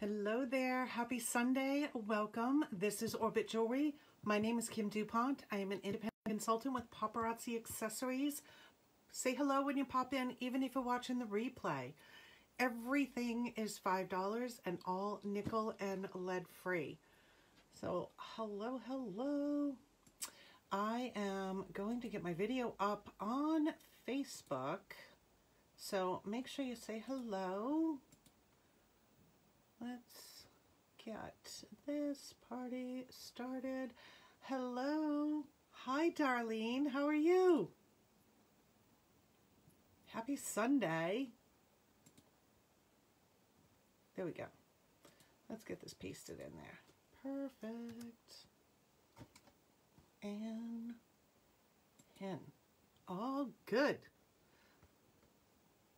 Hello there. Happy Sunday. Welcome. This is Orbit Jewelry. My name is Kim Dupont. I am an independent consultant with Paparazzi Accessories. Say hello when you pop in, even if you're watching the replay. Everything is $5 and all nickel and lead free. So hello, hello. I am going to get my video up on Facebook. So make sure you say hello. Let's get this party started. Hello. Hi, Darlene. How are you? Happy Sunday. There we go. Let's get this pasted in there. Perfect. And hen. All good.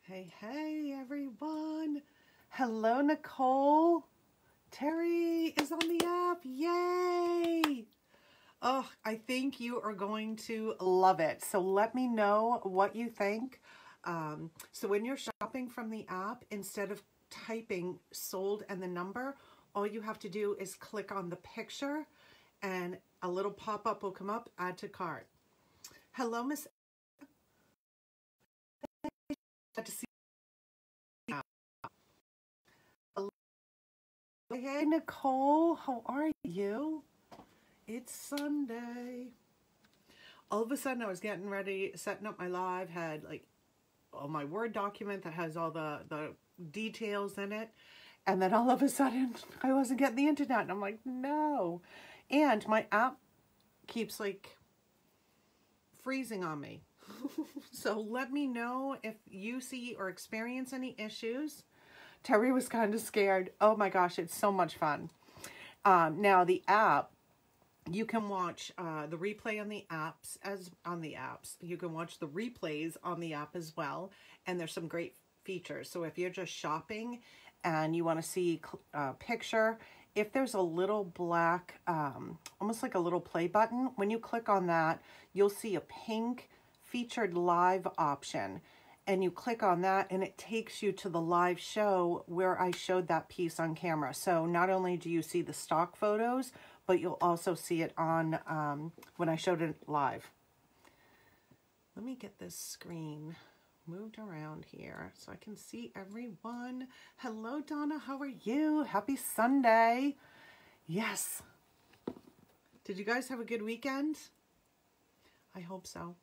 Hey, hey, everyone. Hello, Nicole. Terry is on the app. Yay! Oh, I think you are going to love it. So let me know what you think. Um, so when you're shopping from the app, instead of typing sold and the number, all you have to do is click on the picture and a little pop-up will come up, add to cart. Hello, Miss. to see Hey, Nicole, how are you? It's Sunday. All of a sudden, I was getting ready, setting up my live, had like all my Word document that has all the, the details in it. And then all of a sudden, I wasn't getting the internet. And I'm like, no. And my app keeps like freezing on me. so let me know if you see or experience any issues. Terry was kind of scared. Oh my gosh, it's so much fun. Um, now the app, you can watch uh, the replay on the apps as on the apps. You can watch the replays on the app as well. And there's some great features. So if you're just shopping and you want to see a uh, picture, if there's a little black, um, almost like a little play button, when you click on that, you'll see a pink featured live option and you click on that and it takes you to the live show where I showed that piece on camera. So not only do you see the stock photos, but you'll also see it on um, when I showed it live. Let me get this screen moved around here so I can see everyone. Hello, Donna. How are you? Happy Sunday. Yes. Did you guys have a good weekend? I hope so.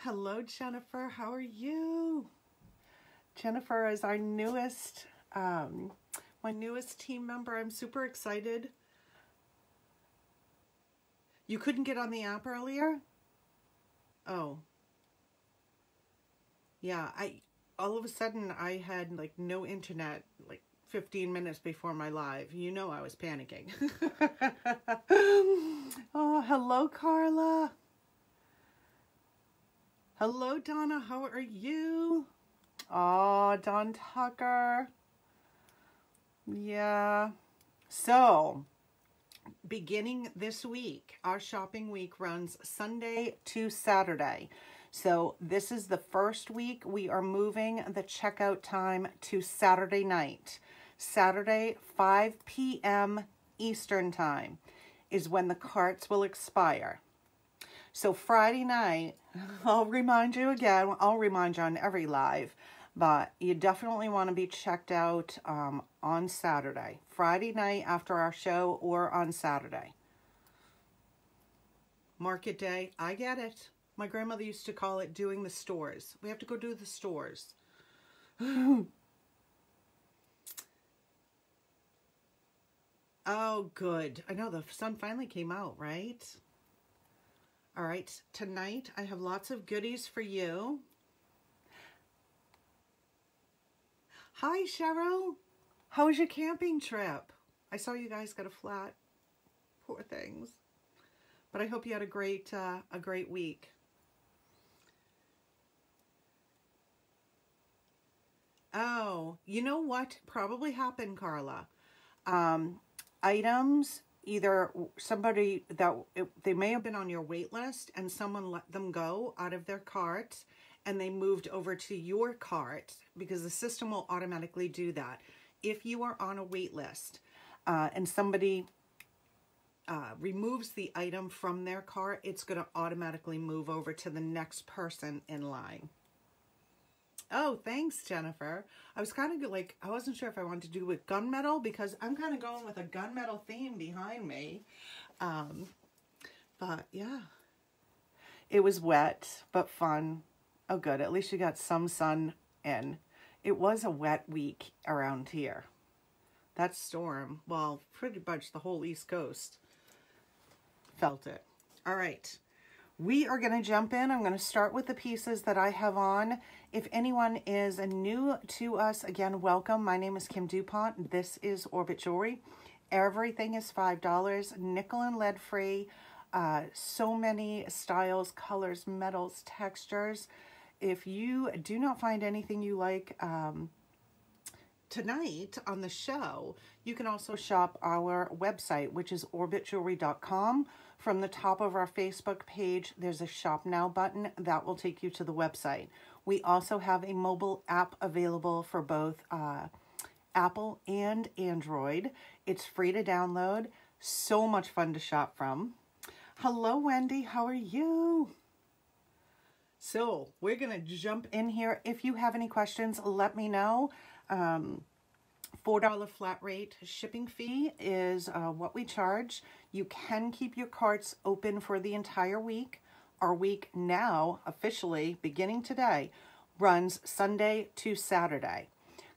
Hello, Jennifer. How are you? Jennifer is our newest, um, my newest team member. I'm super excited. You couldn't get on the app earlier? Oh. Yeah, I all of a sudden I had like no internet like 15 minutes before my live. You know I was panicking. oh, hello, Carla. Hello, Donna. How are you? Oh, Don Tucker. Yeah. So, beginning this week, our shopping week runs Sunday to Saturday. So this is the first week we are moving the checkout time to Saturday night. Saturday, 5 p.m. Eastern Time is when the carts will expire. So Friday night, I'll remind you again, I'll remind you on every live, but you definitely want to be checked out um, on Saturday. Friday night after our show or on Saturday. Market day, I get it. My grandmother used to call it doing the stores. We have to go do the stores. oh, good. I know the sun finally came out, right? All right, tonight I have lots of goodies for you. Hi, Cheryl. How was your camping trip? I saw you guys got a flat. Poor things. But I hope you had a great, uh, a great week. Oh, you know what probably happened, Carla? Um, items either somebody that they may have been on your wait list and someone let them go out of their cart and they moved over to your cart because the system will automatically do that. if you are on a wait list uh, and somebody uh, removes the item from their cart, it's going to automatically move over to the next person in line. Oh, thanks, Jennifer. I was kind of like, I wasn't sure if I wanted to do with gunmetal because I'm kind of going with a gunmetal theme behind me. Um, but yeah, it was wet, but fun. Oh, good. At least you got some sun in. It was a wet week around here. That storm, well, pretty much the whole East Coast felt it. All right. We are going to jump in. I'm going to start with the pieces that I have on. If anyone is new to us, again, welcome. My name is Kim Dupont. This is Orbit Jewelry. Everything is $5, nickel and lead free. Uh, so many styles, colors, metals, textures. If you do not find anything you like um, tonight on the show, you can also shop our website, which is orbitjewelry.com from the top of our Facebook page, there's a Shop Now button that will take you to the website. We also have a mobile app available for both uh, Apple and Android. It's free to download. So much fun to shop from. Hello, Wendy. How are you? So we're going to jump in here. If you have any questions, let me know. Um, $4 flat rate shipping fee is uh, what we charge. You can keep your carts open for the entire week. Our week now, officially, beginning today, runs Sunday to Saturday.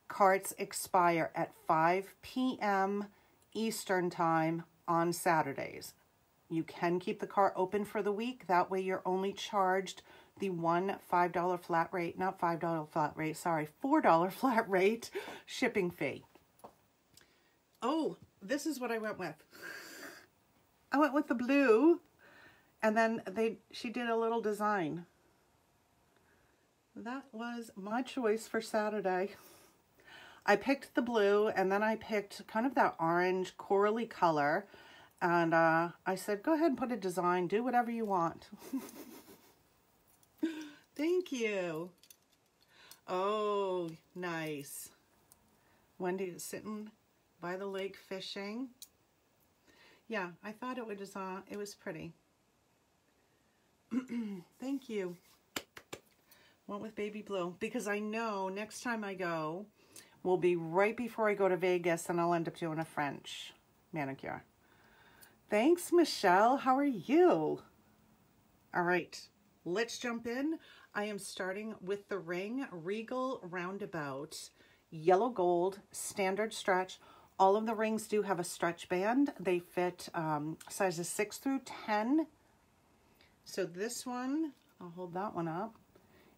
Carts expire at 5 p.m. Eastern Time on Saturdays. You can keep the cart open for the week. That way you're only charged the one $5 flat rate, not $5 flat rate, sorry, $4 flat rate shipping fee. Oh, this is what I went with. I went with the blue and then they she did a little design. That was my choice for Saturday. I picked the blue and then I picked kind of that orange corally color and uh, I said, go ahead and put a design. Do whatever you want. Thank you. Oh, nice. Wendy is sitting by the lake fishing. Yeah, I thought it was, uh, it was pretty. Thank you. Went with baby blue because I know next time I go will be right before I go to Vegas and I'll end up doing a French manicure. Thanks, Michelle. How are you? All right, let's jump in. I am starting with the ring Regal Roundabout Yellow Gold Standard Stretch all of the rings do have a stretch band. They fit um, sizes 6 through 10. So this one, I'll hold that one up,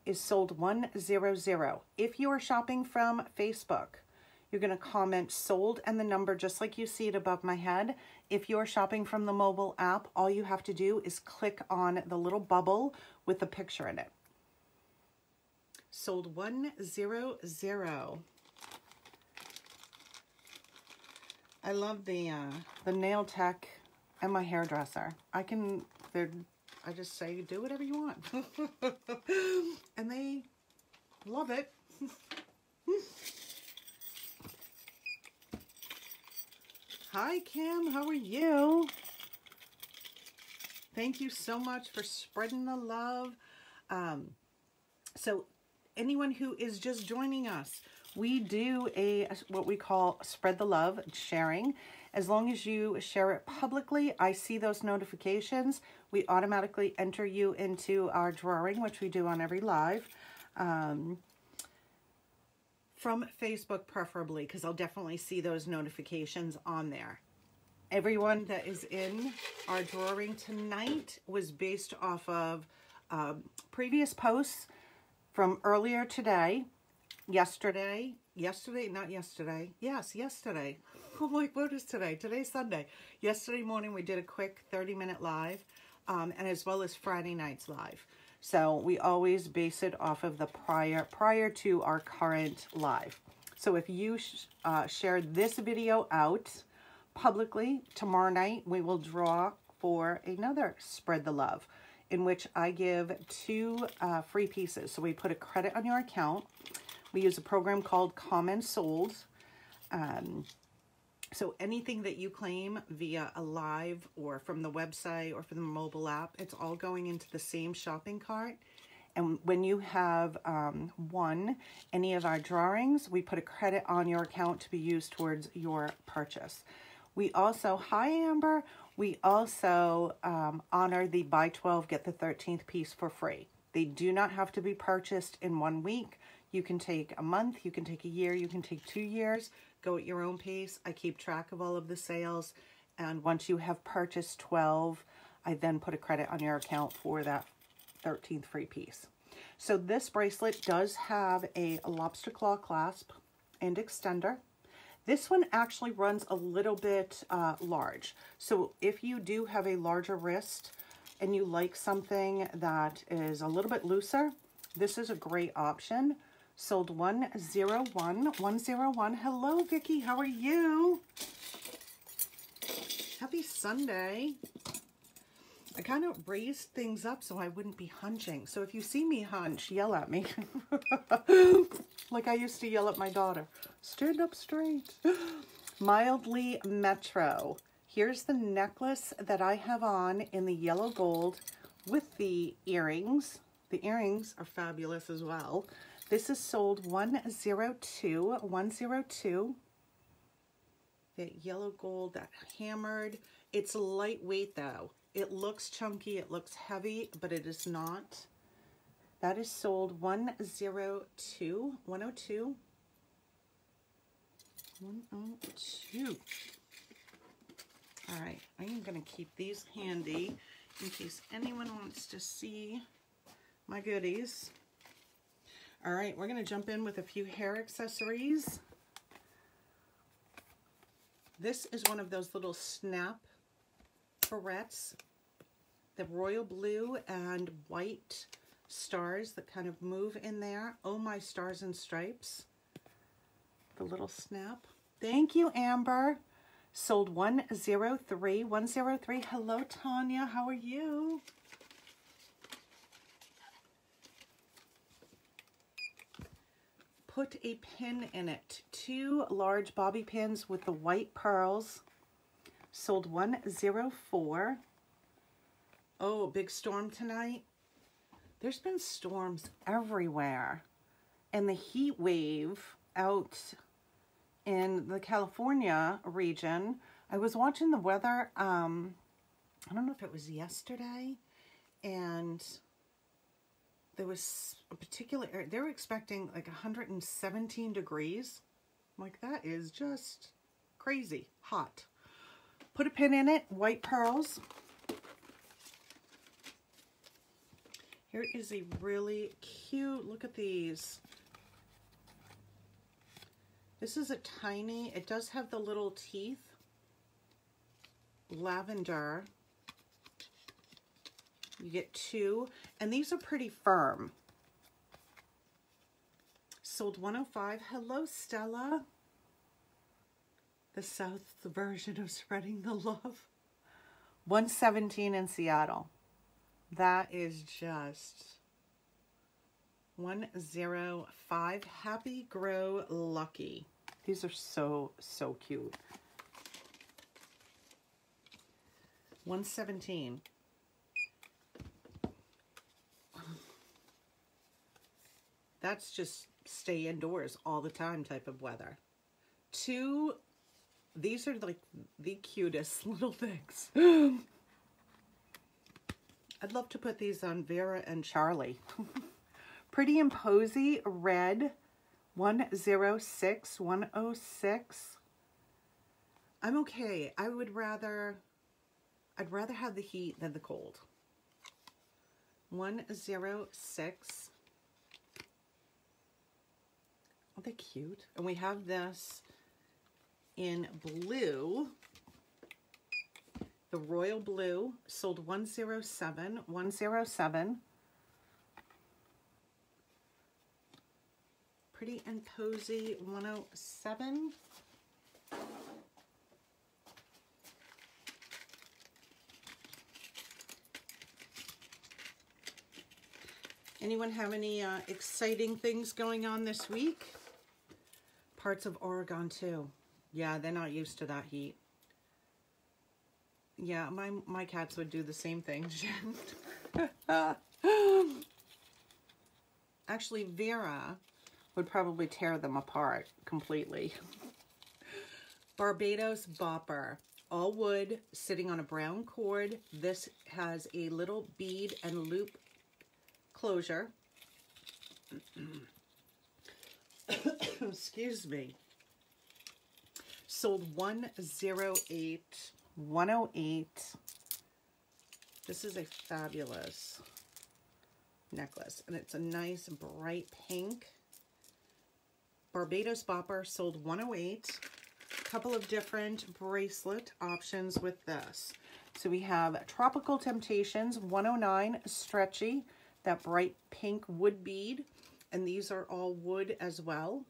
is sold 100. If you are shopping from Facebook, you're going to comment sold and the number just like you see it above my head. If you're shopping from the mobile app, all you have to do is click on the little bubble with the picture in it. Sold 100. I love the uh, the nail tech and my hairdresser. I can, they're, I just say, do whatever you want. and they love it. Hi, Kim. How are you? Thank you so much for spreading the love. Um, so anyone who is just joining us, we do a what we call spread the love sharing. As long as you share it publicly, I see those notifications. We automatically enter you into our drawing, which we do on every live. Um, from Facebook preferably, because I'll definitely see those notifications on there. Everyone that is in our drawing tonight was based off of um, previous posts from earlier today yesterday, yesterday, not yesterday, yes, yesterday. Oh my, what is today? Today's Sunday. Yesterday morning we did a quick 30 minute live um, and as well as Friday night's live. So we always base it off of the prior, prior to our current live. So if you sh uh, share this video out publicly, tomorrow night we will draw for another Spread the Love in which I give two uh, free pieces. So we put a credit on your account we use a program called CommentSold. Um, so anything that you claim via a live or from the website or from the mobile app, it's all going into the same shopping cart. And when you have um, won any of our drawings, we put a credit on your account to be used towards your purchase. We also, hi Amber, we also um, honor the buy 12, get the 13th piece for free. They do not have to be purchased in one week. You can take a month, you can take a year, you can take two years. Go at your own pace. I keep track of all of the sales. And once you have purchased 12, I then put a credit on your account for that 13th free piece. So this bracelet does have a lobster claw clasp and extender. This one actually runs a little bit uh, large. So if you do have a larger wrist and you like something that is a little bit looser, this is a great option. Sold 101, 101. Hello, Vicki. How are you? Happy Sunday. I kind of raised things up so I wouldn't be hunching. So if you see me hunch, yell at me. like I used to yell at my daughter. Stand up straight. Mildly Metro. Here's the necklace that I have on in the yellow gold with the earrings. The earrings are fabulous as well. This is sold 102, 102. That yellow gold, that hammered. It's lightweight though. It looks chunky, it looks heavy, but it is not. That is sold 102, 102. 102. All right, I am to keep these handy in case anyone wants to see my goodies. All right, we're gonna jump in with a few hair accessories. This is one of those little snap barrettes, the royal blue and white stars that kind of move in there. Oh my stars and stripes. The little snap. Thank you, Amber. Sold 103, 103. Hello, Tanya, how are you? Put a pin in it. Two large bobby pins with the white pearls. Sold 104. Oh, big storm tonight. There's been storms everywhere. And the heat wave out in the California region, I was watching the weather, um, I don't know if it was yesterday, and there was a particular area, they were expecting like 117 degrees. I'm like, that is just crazy hot. Put a pin in it, white pearls. Here is a really cute, look at these. This is a tiny, it does have the little teeth. Lavender. You get two, and these are pretty firm. Sold 105. Hello, Stella. The South version of spreading the love. 117 in Seattle. That is just 105. Happy Grow Lucky. These are so, so cute. 117. That's just stay indoors all the time type of weather. Two, these are like the cutest little things. I'd love to put these on Vera and Charlie. Pretty and Posy Red 106, 106. I'm okay. I would rather, I'd rather have the heat than the cold. 106. Are they cute? And we have this in blue, the royal blue, sold 107, 107. Pretty and Posy 107. Anyone have any uh, exciting things going on this week? Parts of Oregon too. Yeah, they're not used to that heat. Yeah, my my cats would do the same thing. Actually, Vera would probably tear them apart completely. Barbados Bopper. All wood, sitting on a brown cord. This has a little bead and loop closure. Excuse me. Sold 108 108 This is a fabulous necklace. And it's a nice bright pink. Barbados Bopper sold 108 A couple of different bracelet options with this. So we have Tropical Temptations 109 Stretchy, that bright pink wood bead. And these are all wood as well.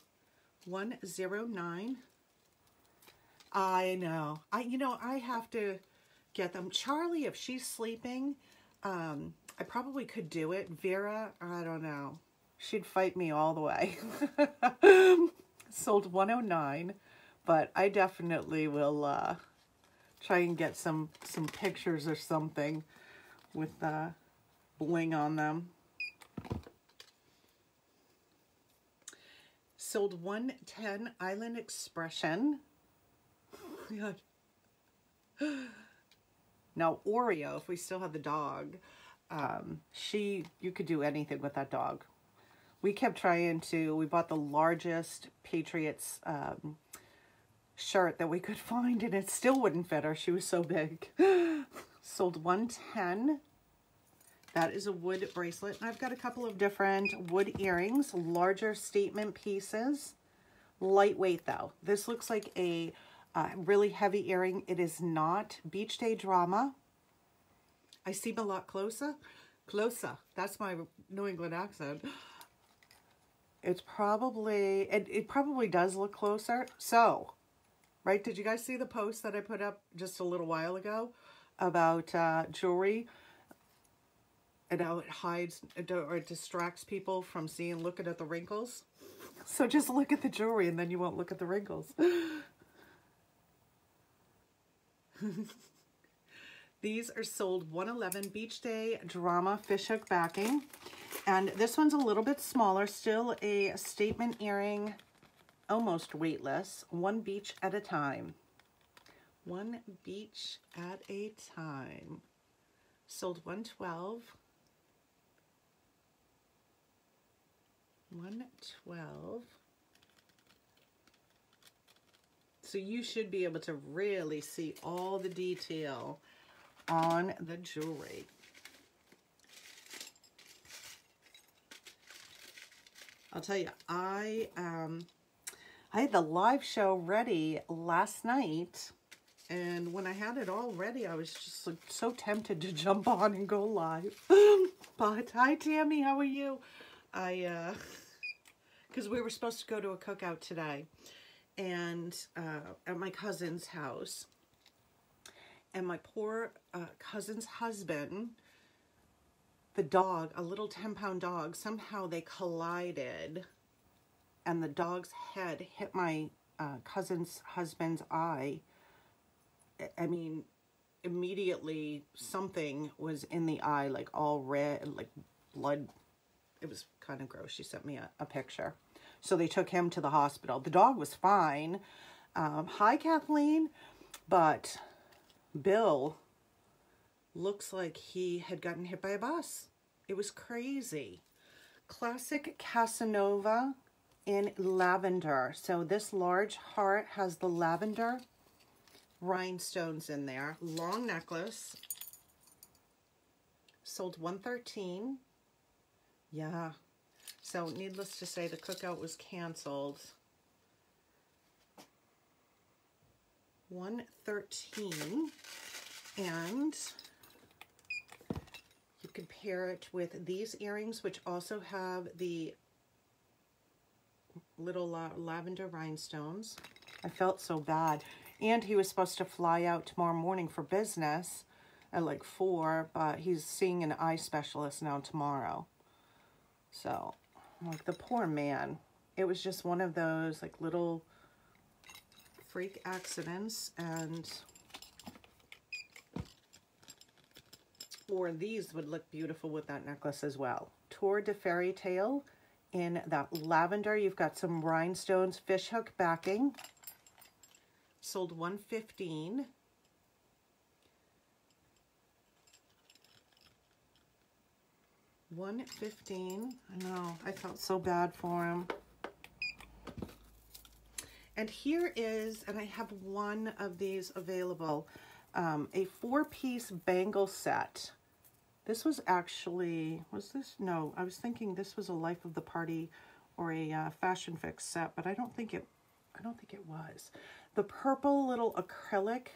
109. I know. I you know, I have to get them. Charlie, if she's sleeping, um, I probably could do it. Vera, I don't know. She'd fight me all the way. Sold 109, but I definitely will uh, try and get some some pictures or something with uh, bling on them. Sold 110 Island Expression. God. Now, Oreo, if we still have the dog, um, she, you could do anything with that dog. We kept trying to, we bought the largest Patriots um, shirt that we could find, and it still wouldn't fit her. She was so big. Sold 110 that is a wood bracelet. I've got a couple of different wood earrings, larger statement pieces. Lightweight though. This looks like a uh, really heavy earring. It is not. Beach Day Drama. I seem a lot closer. Closer. That's my New England accent. It's probably, it, it probably does look closer. So, right, did you guys see the post that I put up just a little while ago about uh, jewelry? And how it hides or distracts people from seeing, looking at the wrinkles. So just look at the jewelry and then you won't look at the wrinkles. These are sold 111 Beach Day Drama Fishhook backing. And this one's a little bit smaller, still a statement earring, almost weightless, one beach at a time. One beach at a time. Sold 112 112. So you should be able to really see all the detail on the jewelry. I'll tell you, I um, I had the live show ready last night, and when I had it all ready, I was just like, so tempted to jump on and go live. but hi, Tammy, how are you? I uh, because we were supposed to go to a cookout today and uh, at my cousin's house. And my poor uh, cousin's husband, the dog, a little 10 pound dog, somehow they collided and the dog's head hit my uh, cousin's husband's eye. I mean, immediately something was in the eye, like all red, like blood it was kind of gross. She sent me a, a picture. So they took him to the hospital. The dog was fine. Um, hi, Kathleen. But Bill looks like he had gotten hit by a bus. It was crazy. Classic Casanova in lavender. So this large heart has the lavender rhinestones in there. Long necklace. Sold 113 yeah. So needless to say, the cookout was canceled. 113 and you could pair it with these earrings which also have the little la lavender rhinestones. I felt so bad. And he was supposed to fly out tomorrow morning for business at like 4, but he's seeing an eye specialist now tomorrow. So, like the poor man. It was just one of those like little Freak Accidents and or these would look beautiful with that necklace as well. Tour de Fairy Tale in that lavender. You've got some rhinestones, fishhook backing. Sold 115 115 I know, I felt so bad for him. And here is, and I have one of these available, um, a four-piece bangle set. This was actually, was this? No, I was thinking this was a Life of the Party or a uh, Fashion Fix set, but I don't think it, I don't think it was. The purple little acrylic,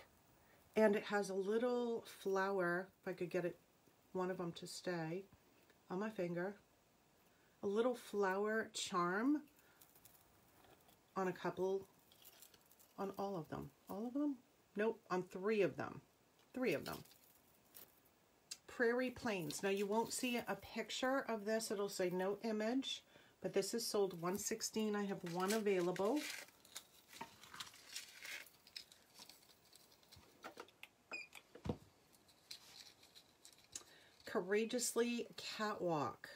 and it has a little flower, if I could get it, one of them to stay, on my finger. A little flower charm on a couple, on all of them. All of them? Nope, on three of them. Three of them. Prairie Plains. Now you won't see a picture of this. It'll say no image, but this is sold 116. I have one available. Courageously Catwalk.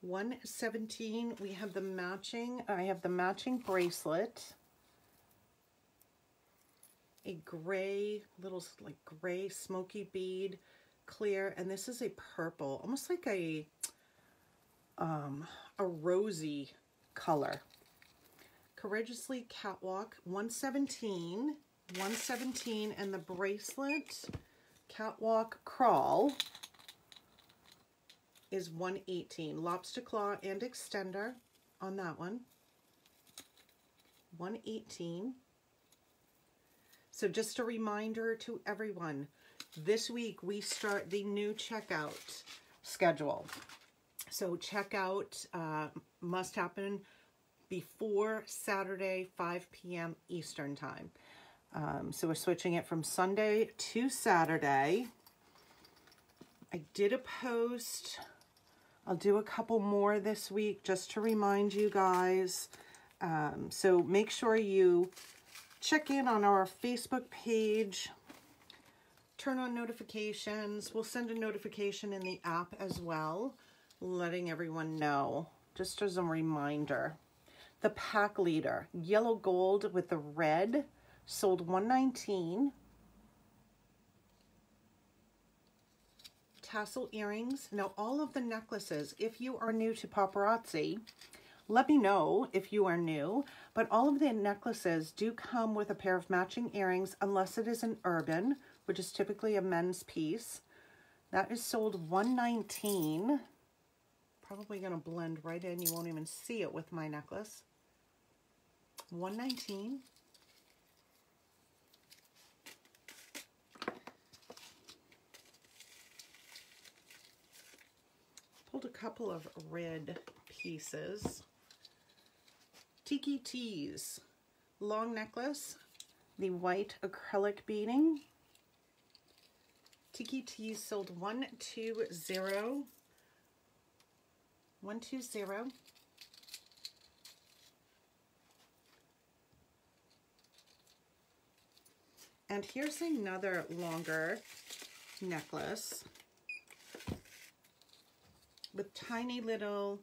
117, we have the matching, I have the matching bracelet. A gray, little like gray smoky bead, clear, and this is a purple, almost like a, um, a rosy color. Courageously Catwalk, 117, 117, and the bracelet, Catwalk Crawl, is 118. Lobster claw and extender on that one. 118. So just a reminder to everyone, this week we start the new checkout schedule. So checkout uh, must happen before Saturday, 5 p.m. Eastern time. Um, so we're switching it from Sunday to Saturday. I did a post I'll do a couple more this week just to remind you guys. Um, so make sure you check in on our Facebook page. Turn on notifications. We'll send a notification in the app as well, letting everyone know, just as a reminder. The pack leader, yellow gold with the red, sold 119 tassel earrings. Now, all of the necklaces, if you are new to paparazzi, let me know if you are new, but all of the necklaces do come with a pair of matching earrings unless it is an urban, which is typically a men's piece. That is sold 119 Probably going to blend right in. You won't even see it with my necklace. 119 pulled a couple of red pieces. Tiki Tees, long necklace, the white acrylic beading. Tiki Tees sold 120. 120. And here's another longer necklace with tiny little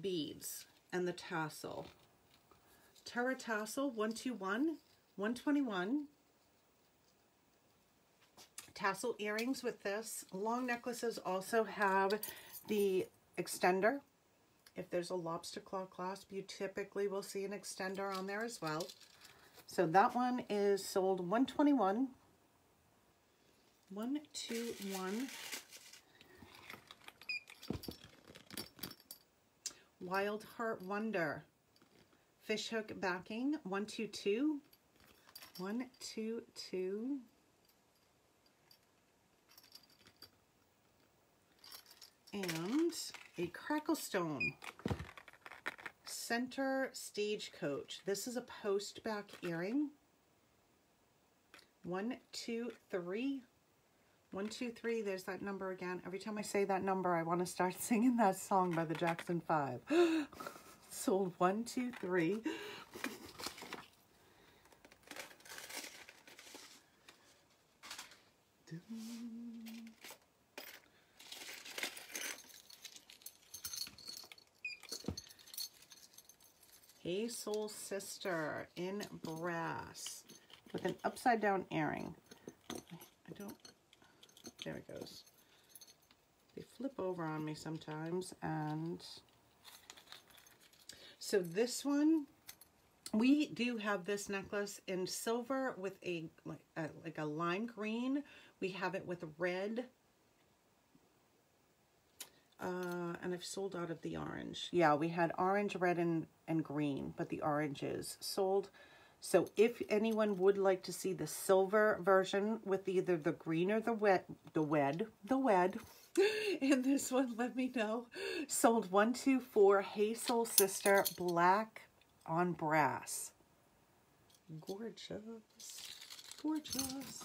beads and the tassel. Terra Tassel 121, 121. Tassel earrings with this. Long necklaces also have the extender. If there's a lobster claw clasp, you typically will see an extender on there as well. So that one is sold 121. 121. Wild Heart Wonder. Fishhook backing, 122. 122. And a Cracklestone Center Stagecoach. This is a post back earring. One, two, three. One, two, three, there's that number again. Every time I say that number, I want to start singing that song by the Jackson Five. Sold one, two, three. Hey Soul Sister in brass with an upside down earring. I don't, there it goes. They flip over on me sometimes and so this one, we do have this necklace in silver with a like, a like a lime green. We have it with red. Uh, and I've sold out of the orange. Yeah, we had orange, red, and, and green, but the orange is sold. So if anyone would like to see the silver version with either the green or the wet, the wed, the wed, in this one, let me know. Sold 124 Hey Soul Sister Black on Brass. Gorgeous. Gorgeous.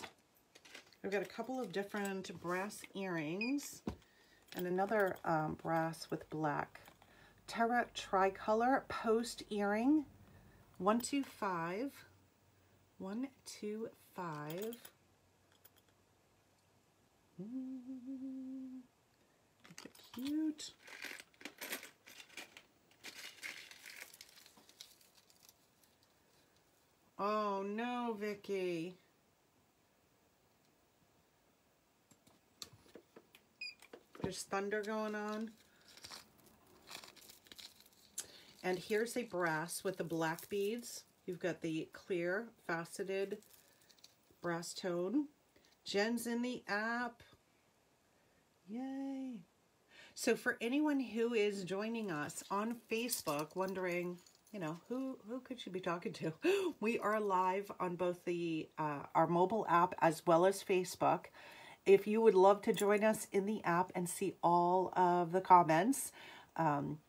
I've got a couple of different brass earrings and another um, brass with black. Terra Tricolor Post Earring. 125. 125. Mm, cute. Oh no, Vicky. There's thunder going on. And here's a brass with the black beads. You've got the clear faceted brass tone. Jen's in the app. Yay. So for anyone who is joining us on Facebook, wondering, you know, who, who could you be talking to? We are live on both the uh, our mobile app as well as Facebook. If you would love to join us in the app and see all of the comments, um,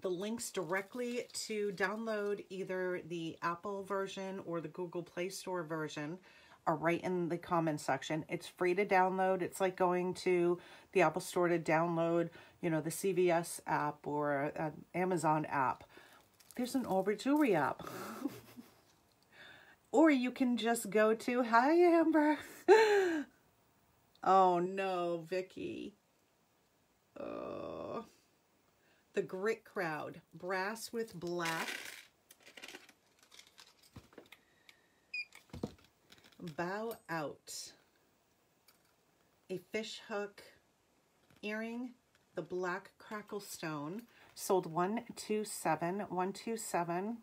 the links directly to download either the Apple version or the Google Play Store version are right in the comment section. It's free to download. It's like going to the Apple Store to download, you know, the CVS app or an Amazon app. There's an Orbit Jewelry app. or you can just go to, hi Amber. oh no, Vicky. Oh. The Grit Crowd, brass with black. Bow Out. A fish hook earring, the black crackle stone, sold 127, 127.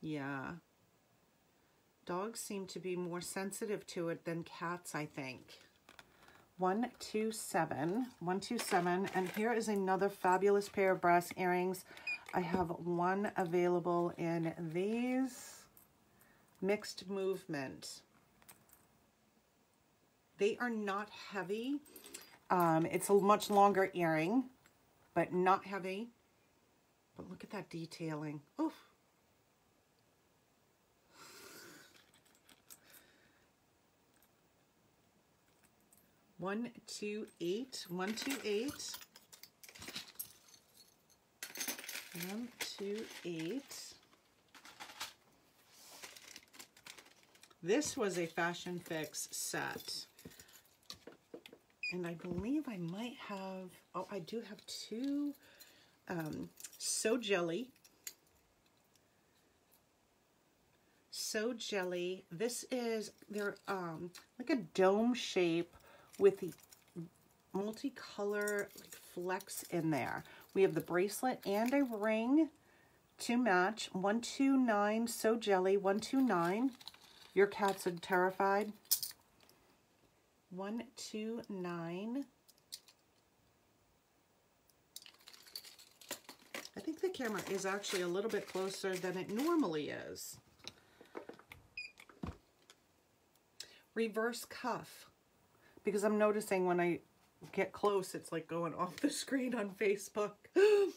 Yeah. Dogs seem to be more sensitive to it than cats, I think. 127, 127, and here is another fabulous pair of brass earrings. I have one available in these mixed movement. They are not heavy. Um, it's a much longer earring, but not heavy. But look at that detailing. Oof. One, two, eight, one, two, eight. One, two, eight. This was a Fashion Fix set. And I believe I might have, oh, I do have two um, So Jelly. So Jelly. This is, they're um, like a dome shape with the multicolor like, in there. We have the bracelet and a ring to match. 129 So Jelly, 129. Your cats are terrified. One, two, nine. I think the camera is actually a little bit closer than it normally is. Reverse cuff. Because I'm noticing when I get close, it's like going off the screen on Facebook.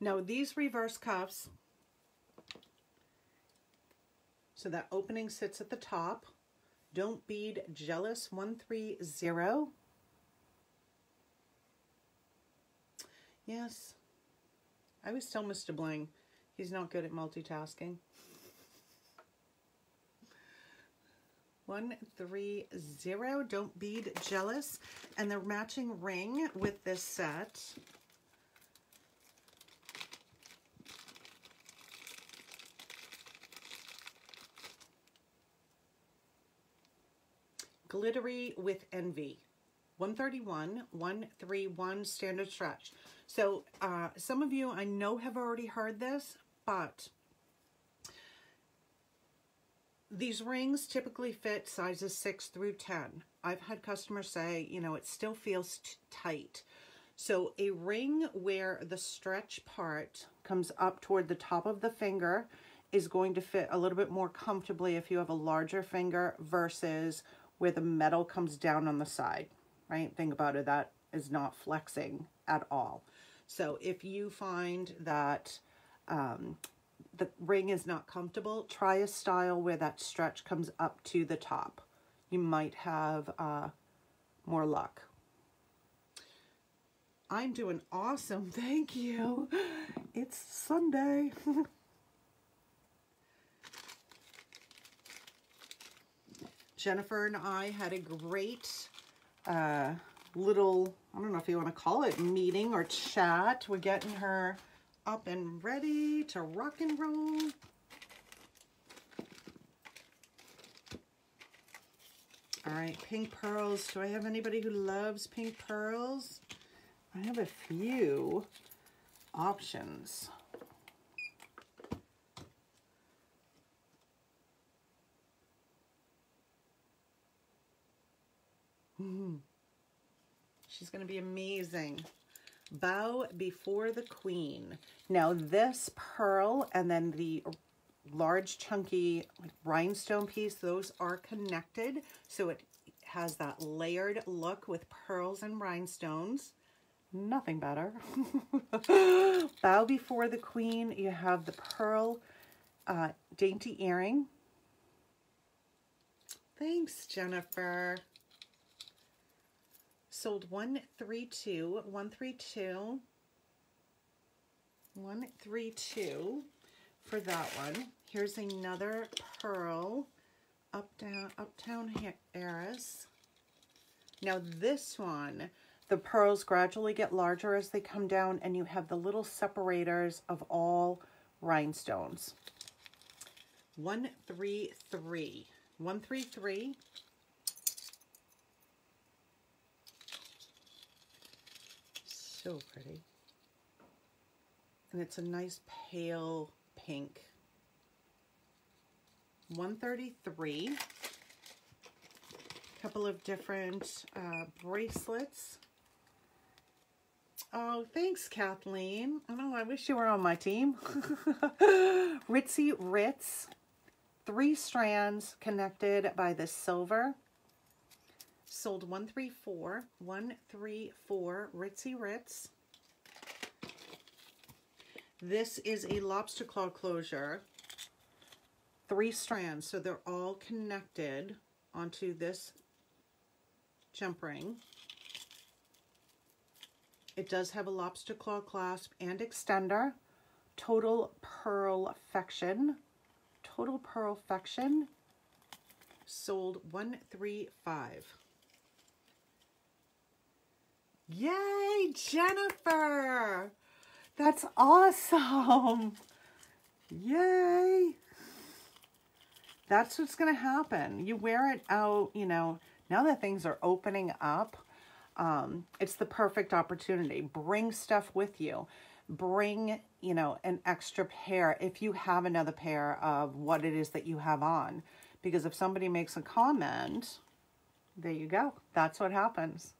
now, these reverse cuffs so that opening sits at the top. Don't Bead Jealous 130. Yes. I was tell Mr. Bling he's not good at multitasking. One, three, zero. Don't be jealous. And the matching ring with this set. Glittery with Envy. 131, 131 standard stretch. So uh, some of you I know have already heard this, but these rings typically fit sizes 6 through 10. I've had customers say, you know, it still feels tight. So a ring where the stretch part comes up toward the top of the finger is going to fit a little bit more comfortably if you have a larger finger versus where the metal comes down on the side, right? Think about it, that is not flexing at all. So if you find that um, the ring is not comfortable, try a style where that stretch comes up to the top. You might have uh, more luck. I'm doing awesome, thank you. It's Sunday. Jennifer and I had a great uh, little, I don't know if you want to call it meeting or chat. We're getting her up and ready to rock and roll. All right, pink pearls. Do I have anybody who loves pink pearls? I have a few options. Mm. She's going to be amazing. Bow before the queen. Now this pearl and then the large chunky rhinestone piece, those are connected. So it has that layered look with pearls and rhinestones. Nothing better. Bow before the queen. You have the pearl uh, dainty earring. Thanks, Jennifer sold 132, 132, 132 for that one. Here's another pearl, up down, uptown heiress. Now this one, the pearls gradually get larger as they come down and you have the little separators of all rhinestones. 133, 133 so pretty. And it's a nice pale pink. 133. A couple of different uh, bracelets. Oh, thanks, Kathleen. Oh, I wish you were on my team. Ritzy Ritz. Three strands connected by the silver sold 134, 134 Ritzy Ritz. This is a lobster claw closure, three strands, so they're all connected onto this jump ring. It does have a lobster claw clasp and extender. Total Pearl Fection. Total Pearl Fection sold 135. Yay, Jennifer! That's awesome! Yay! That's what's going to happen. You wear it out, you know, now that things are opening up, um, it's the perfect opportunity. Bring stuff with you. Bring, you know, an extra pair if you have another pair of what it is that you have on. Because if somebody makes a comment, there you go. That's what happens.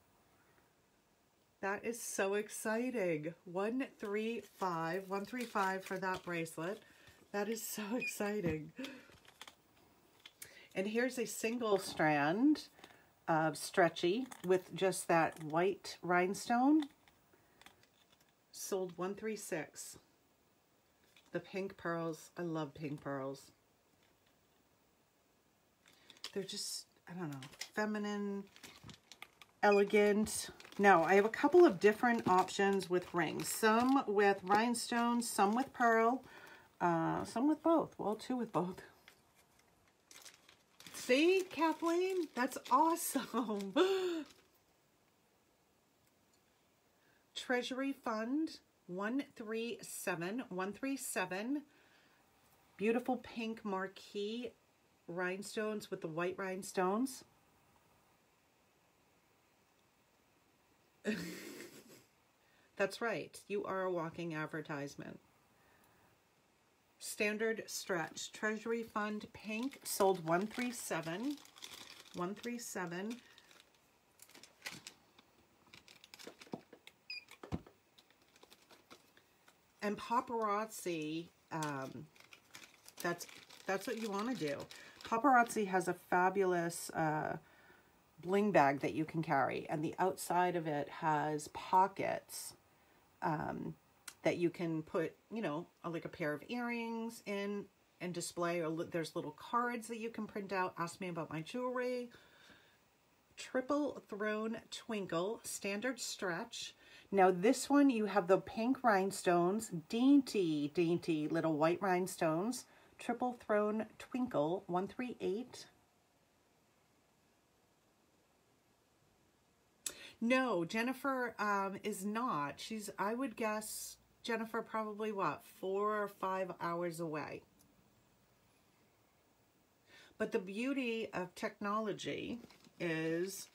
That is so exciting. 135, 135 for that bracelet. That is so exciting. And here's a single strand of stretchy with just that white rhinestone. Sold 136. The pink pearls. I love pink pearls. They're just, I don't know, feminine, elegant, Now, I have a couple of different options with rings. Some with rhinestones, some with pearl, uh, some with both. Well, two with both. See, Kathleen? That's awesome. Treasury Fund 137, 137. Beautiful pink marquee rhinestones with the white rhinestones. That's right. You are a walking advertisement. Standard stretch. Treasury Fund pink sold 137. 137. And paparazzi, um, that's that's what you want to do. Paparazzi has a fabulous uh, bling bag that you can carry. And the outside of it has pockets um, that you can put, you know, like a pair of earrings in and display. Or there's little cards that you can print out. Ask me about my jewelry. Triple Throne Twinkle Standard Stretch. Now this one, you have the pink rhinestones, dainty, dainty little white rhinestones. Triple Throne Twinkle 138. No, Jennifer um, is not. She's, I would guess, Jennifer probably what, four or five hours away. But the beauty of technology is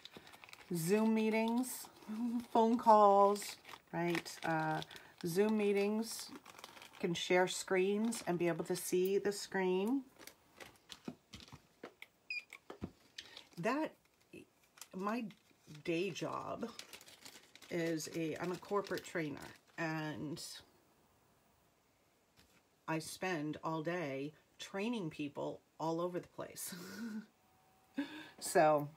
Zoom meetings, phone calls, right? Uh, Zoom meetings can share screens and be able to see the screen. That, my day job is a, I'm a corporate trainer and I spend all day training people all over the place. so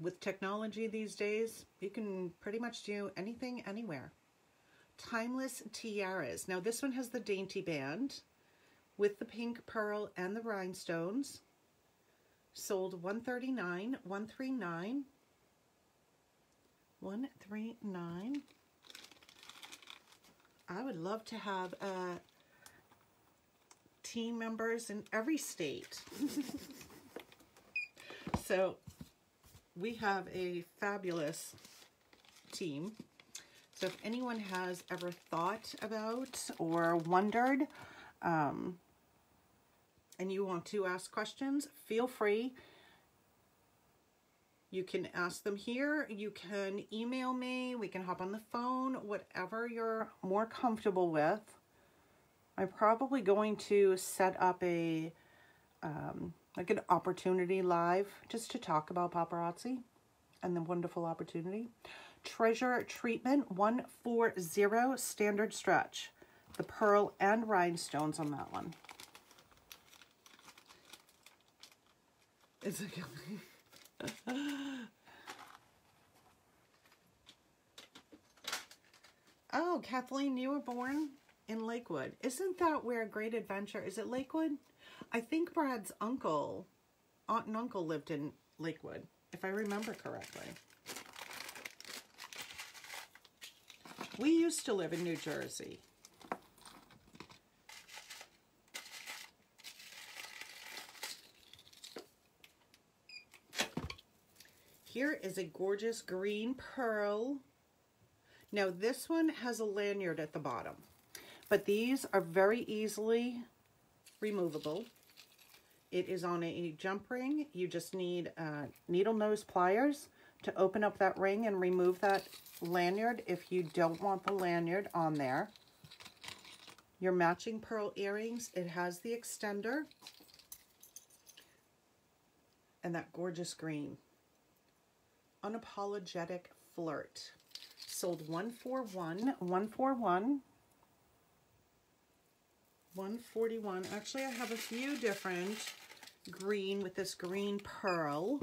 with technology these days, you can pretty much do anything anywhere. Timeless Tiaras. Now this one has the dainty band with the pink pearl and the rhinestones. Sold 139 139 139 I would love to have uh, team members in every state. so we have a fabulous team so if anyone has ever thought about or wondered um, and you want to ask questions, feel free. You can ask them here. You can email me. We can hop on the phone, whatever you're more comfortable with. I'm probably going to set up a um, like an opportunity live just to talk about paparazzi and the wonderful opportunity. Treasure Treatment 140 Standard Stretch. The pearl and rhinestones on that one. It's like Oh, Kathleen, you were born in Lakewood. Isn't that where Great Adventure, is it Lakewood? I think Brad's uncle, aunt and uncle lived in Lakewood, if I remember correctly. We used to live in New Jersey. Here is a gorgeous green pearl. Now this one has a lanyard at the bottom, but these are very easily removable. It is on a jump ring. You just need uh, needle nose pliers to open up that ring and remove that lanyard if you don't want the lanyard on there. Your matching pearl earrings, it has the extender and that gorgeous green. Unapologetic Flirt. Sold 141, 141, 141. Actually, I have a few different green with this green pearl.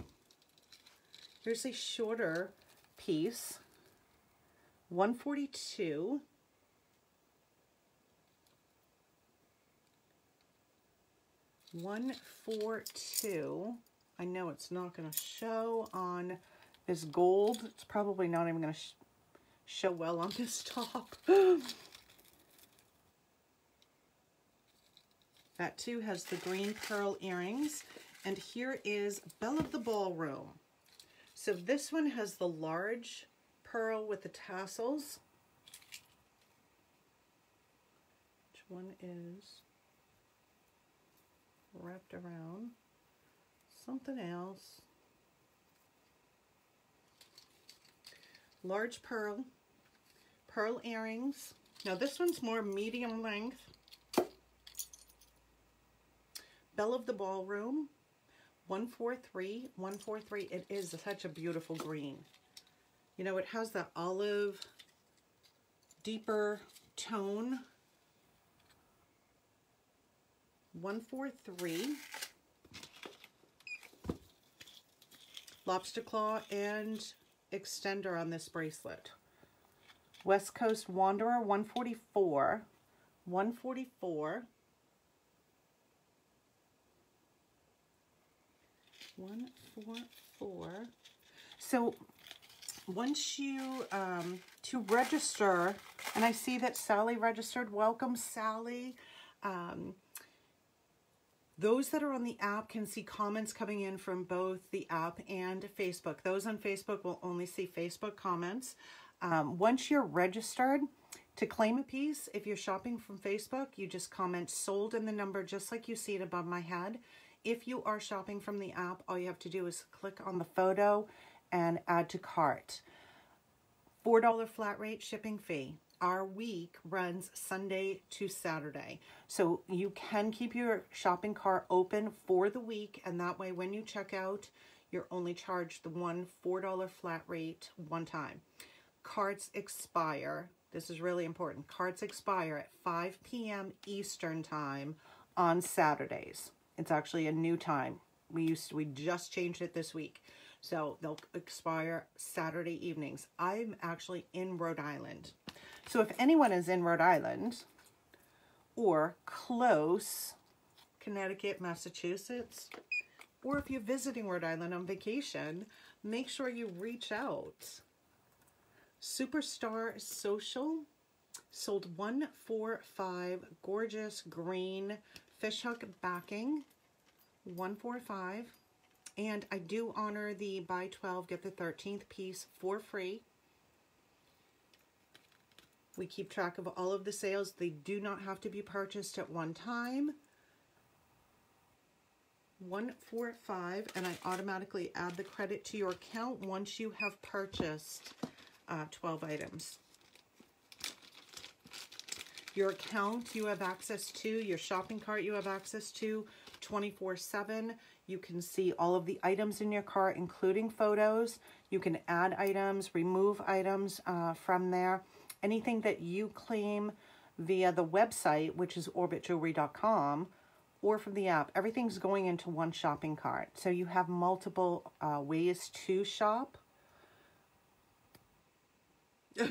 Here's a shorter piece, 142. One four two. I know it's not going to show on this gold. It's probably not even going to sh show well on this top. that too has the green pearl earrings. And here is Belle of the Ballroom. So this one has the large pearl with the tassels. Which one is wrapped around? Something else. Large pearl. Pearl earrings. Now this one's more medium length. Belle of the Ballroom. 143, 143. It is such a beautiful green. You know, it has that olive, deeper tone. 143. Lobster claw and extender on this bracelet. West Coast Wanderer 144. 144. 144. So once you, um, to register, and I see that Sally registered. Welcome, Sally. Um, those that are on the app can see comments coming in from both the app and Facebook. Those on Facebook will only see Facebook comments. Um, once you're registered to claim a piece, if you're shopping from Facebook, you just comment sold in the number just like you see it above my head. If you are shopping from the app, all you have to do is click on the photo and add to cart. $4 flat rate shipping fee. Our week runs Sunday to Saturday. So you can keep your shopping cart open for the week and that way when you check out, you're only charged the one $4 flat rate one time. Carts expire. This is really important. Carts expire at 5 p.m. Eastern time on Saturdays. It's actually a new time. We used to, we just changed it this week. So they'll expire Saturday evenings. I'm actually in Rhode Island. So if anyone is in Rhode Island or close, Connecticut, Massachusetts, or if you're visiting Rhode Island on vacation, make sure you reach out. Superstar Social sold 145 gorgeous green fishhook backing, 145 and I do honor the buy 12, get the 13th piece for free. We keep track of all of the sales. They do not have to be purchased at one time. 145 and I automatically add the credit to your account once you have purchased uh, 12 items. Your account you have access to, your shopping cart you have access to 24-7. You can see all of the items in your cart, including photos. You can add items, remove items uh, from there. Anything that you claim via the website, which is orbitjewelry.com, or from the app, everything's going into one shopping cart. So you have multiple uh, ways to shop.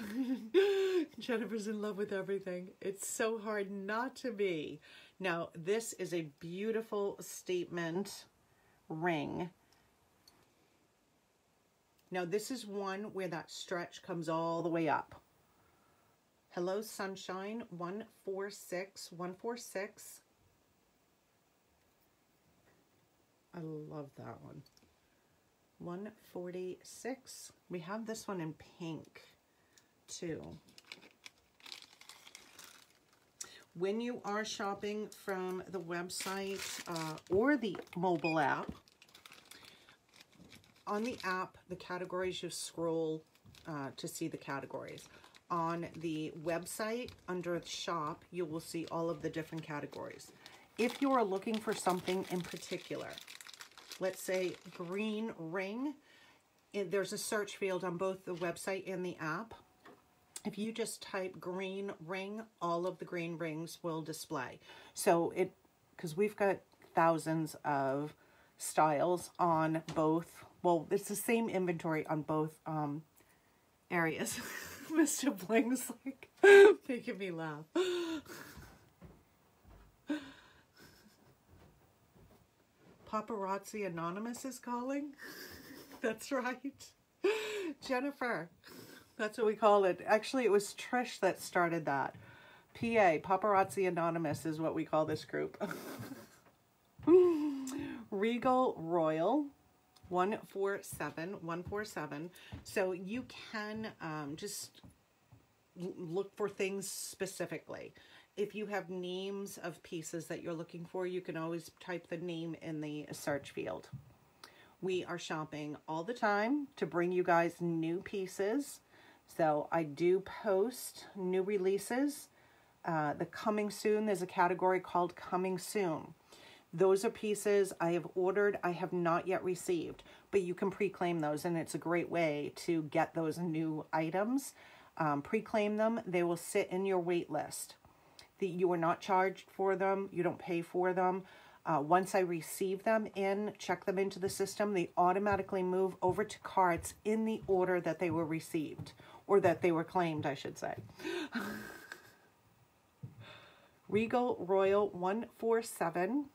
Jennifer's in love with everything. It's so hard not to be. Now, this is a beautiful statement ring. Now, this is one where that stretch comes all the way up. Hello Sunshine 146, 146. I love that one. 146. We have this one in pink too. When you are shopping from the website uh, or the mobile app, on the app, the categories, you scroll uh, to see the categories. On the website, under shop, you will see all of the different categories. If you are looking for something in particular, let's say green ring, there's a search field on both the website and the app if you just type green ring, all of the green rings will display. So it, because we've got thousands of styles on both, well, it's the same inventory on both um, areas. Mr. Bling's like making me laugh. Paparazzi Anonymous is calling. That's right. Jennifer. That's what we call it. Actually, it was Trish that started that. PA, Paparazzi Anonymous is what we call this group. Regal Royal, 147, 147. So you can um, just look for things specifically. If you have names of pieces that you're looking for, you can always type the name in the search field. We are shopping all the time to bring you guys new pieces. So I do post new releases. Uh, the coming soon, there's a category called coming soon. Those are pieces I have ordered, I have not yet received, but you can pre-claim those and it's a great way to get those new items. Um, pre-claim them, they will sit in your wait list. The, you are not charged for them, you don't pay for them. Uh, once I receive them in, check them into the system, they automatically move over to carts in the order that they were received, or that they were claimed, I should say. Regal Royal 147.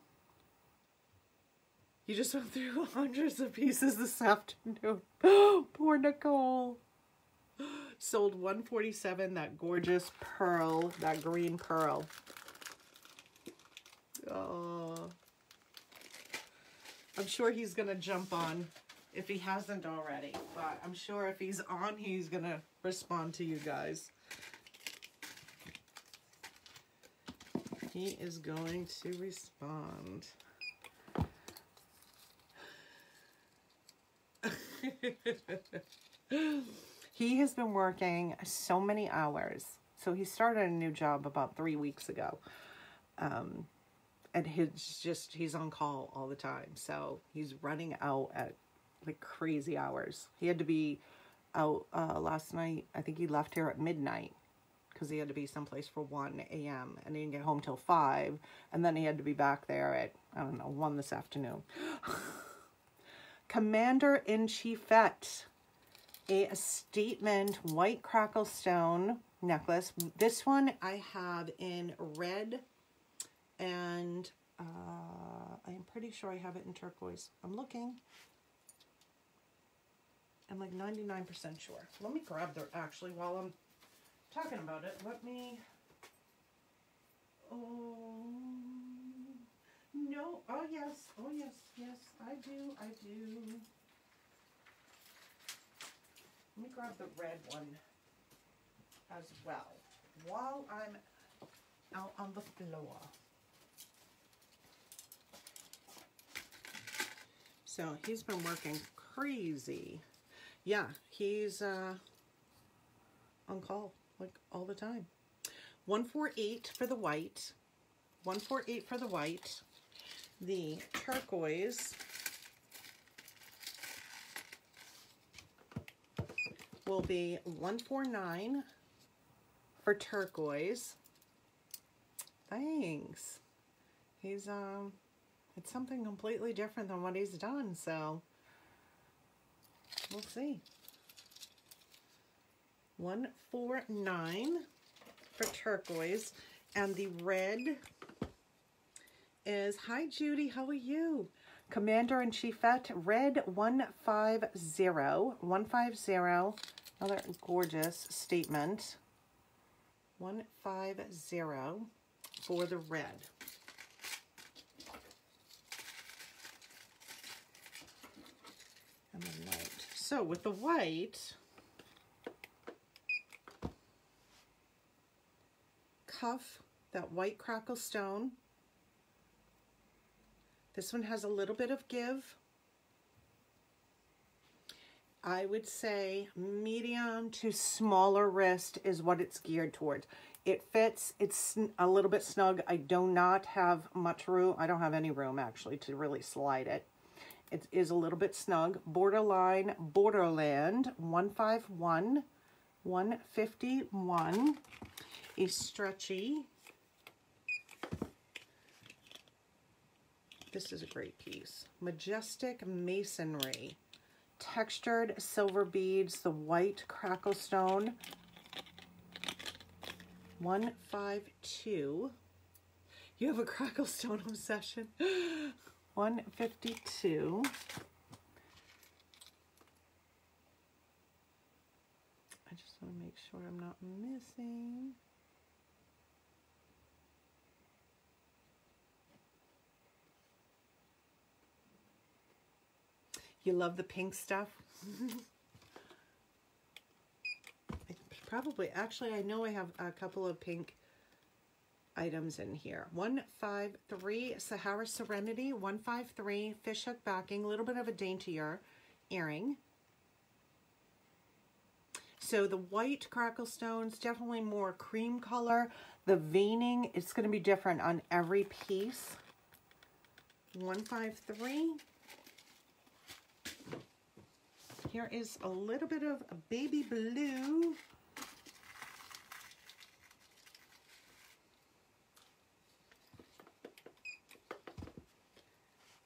You just went through hundreds of pieces this afternoon. Poor Nicole. Sold 147, that gorgeous pearl, that green pearl. Oh. I'm sure he's going to jump on if he hasn't already. But I'm sure if he's on, he's going to respond to you guys. He is going to respond. he has been working so many hours. So he started a new job about three weeks ago. Um, and he's just, he's on call all the time. So he's running out at like crazy hours. He had to be out uh, last night. I think he left here at midnight because he had to be someplace for 1 a.m. and he didn't get home till 5. And then he had to be back there at, I don't know, 1 this afternoon. Commander-in-Chiefette, a statement white crackle stone necklace. This one I have in red and uh, I'm pretty sure I have it in turquoise. I'm looking. I'm like 99% sure. Let me grab the, actually, while I'm talking about it, let me, oh, no, oh yes, oh yes, yes, I do, I do. Let me grab the red one as well while I'm out on the floor. So he's been working crazy. Yeah, he's uh, on call like all the time. 148 for the white. 148 for the white the turquoise will be 149 for turquoise. Thanks. He's, um, it's something completely different than what he's done, so we'll see. 149 for turquoise, and the red is, hi Judy, how are you? Commander-in-Chiefette, red 150, 150, another gorgeous statement. 150 for the red. And the white. So with the white, cuff, that white crackle stone, this one has a little bit of give. I would say medium to smaller wrist is what it's geared towards. It fits, it's a little bit snug. I do not have much room. I don't have any room actually to really slide it. It is a little bit snug. Borderline Borderland 151, 151 is stretchy This is a great piece. Majestic Masonry. Textured silver beads, the white crackle stone. 152. You have a crackle stone obsession. 152. I just want to make sure I'm not missing. You love the pink stuff? probably, actually, I know I have a couple of pink items in here. 153 Sahara Serenity, 153 fishhook backing, a little bit of a daintier earring. So the white crackle stones, definitely more cream color. The veining, it's going to be different on every piece. 153. Here is a little bit of baby blue.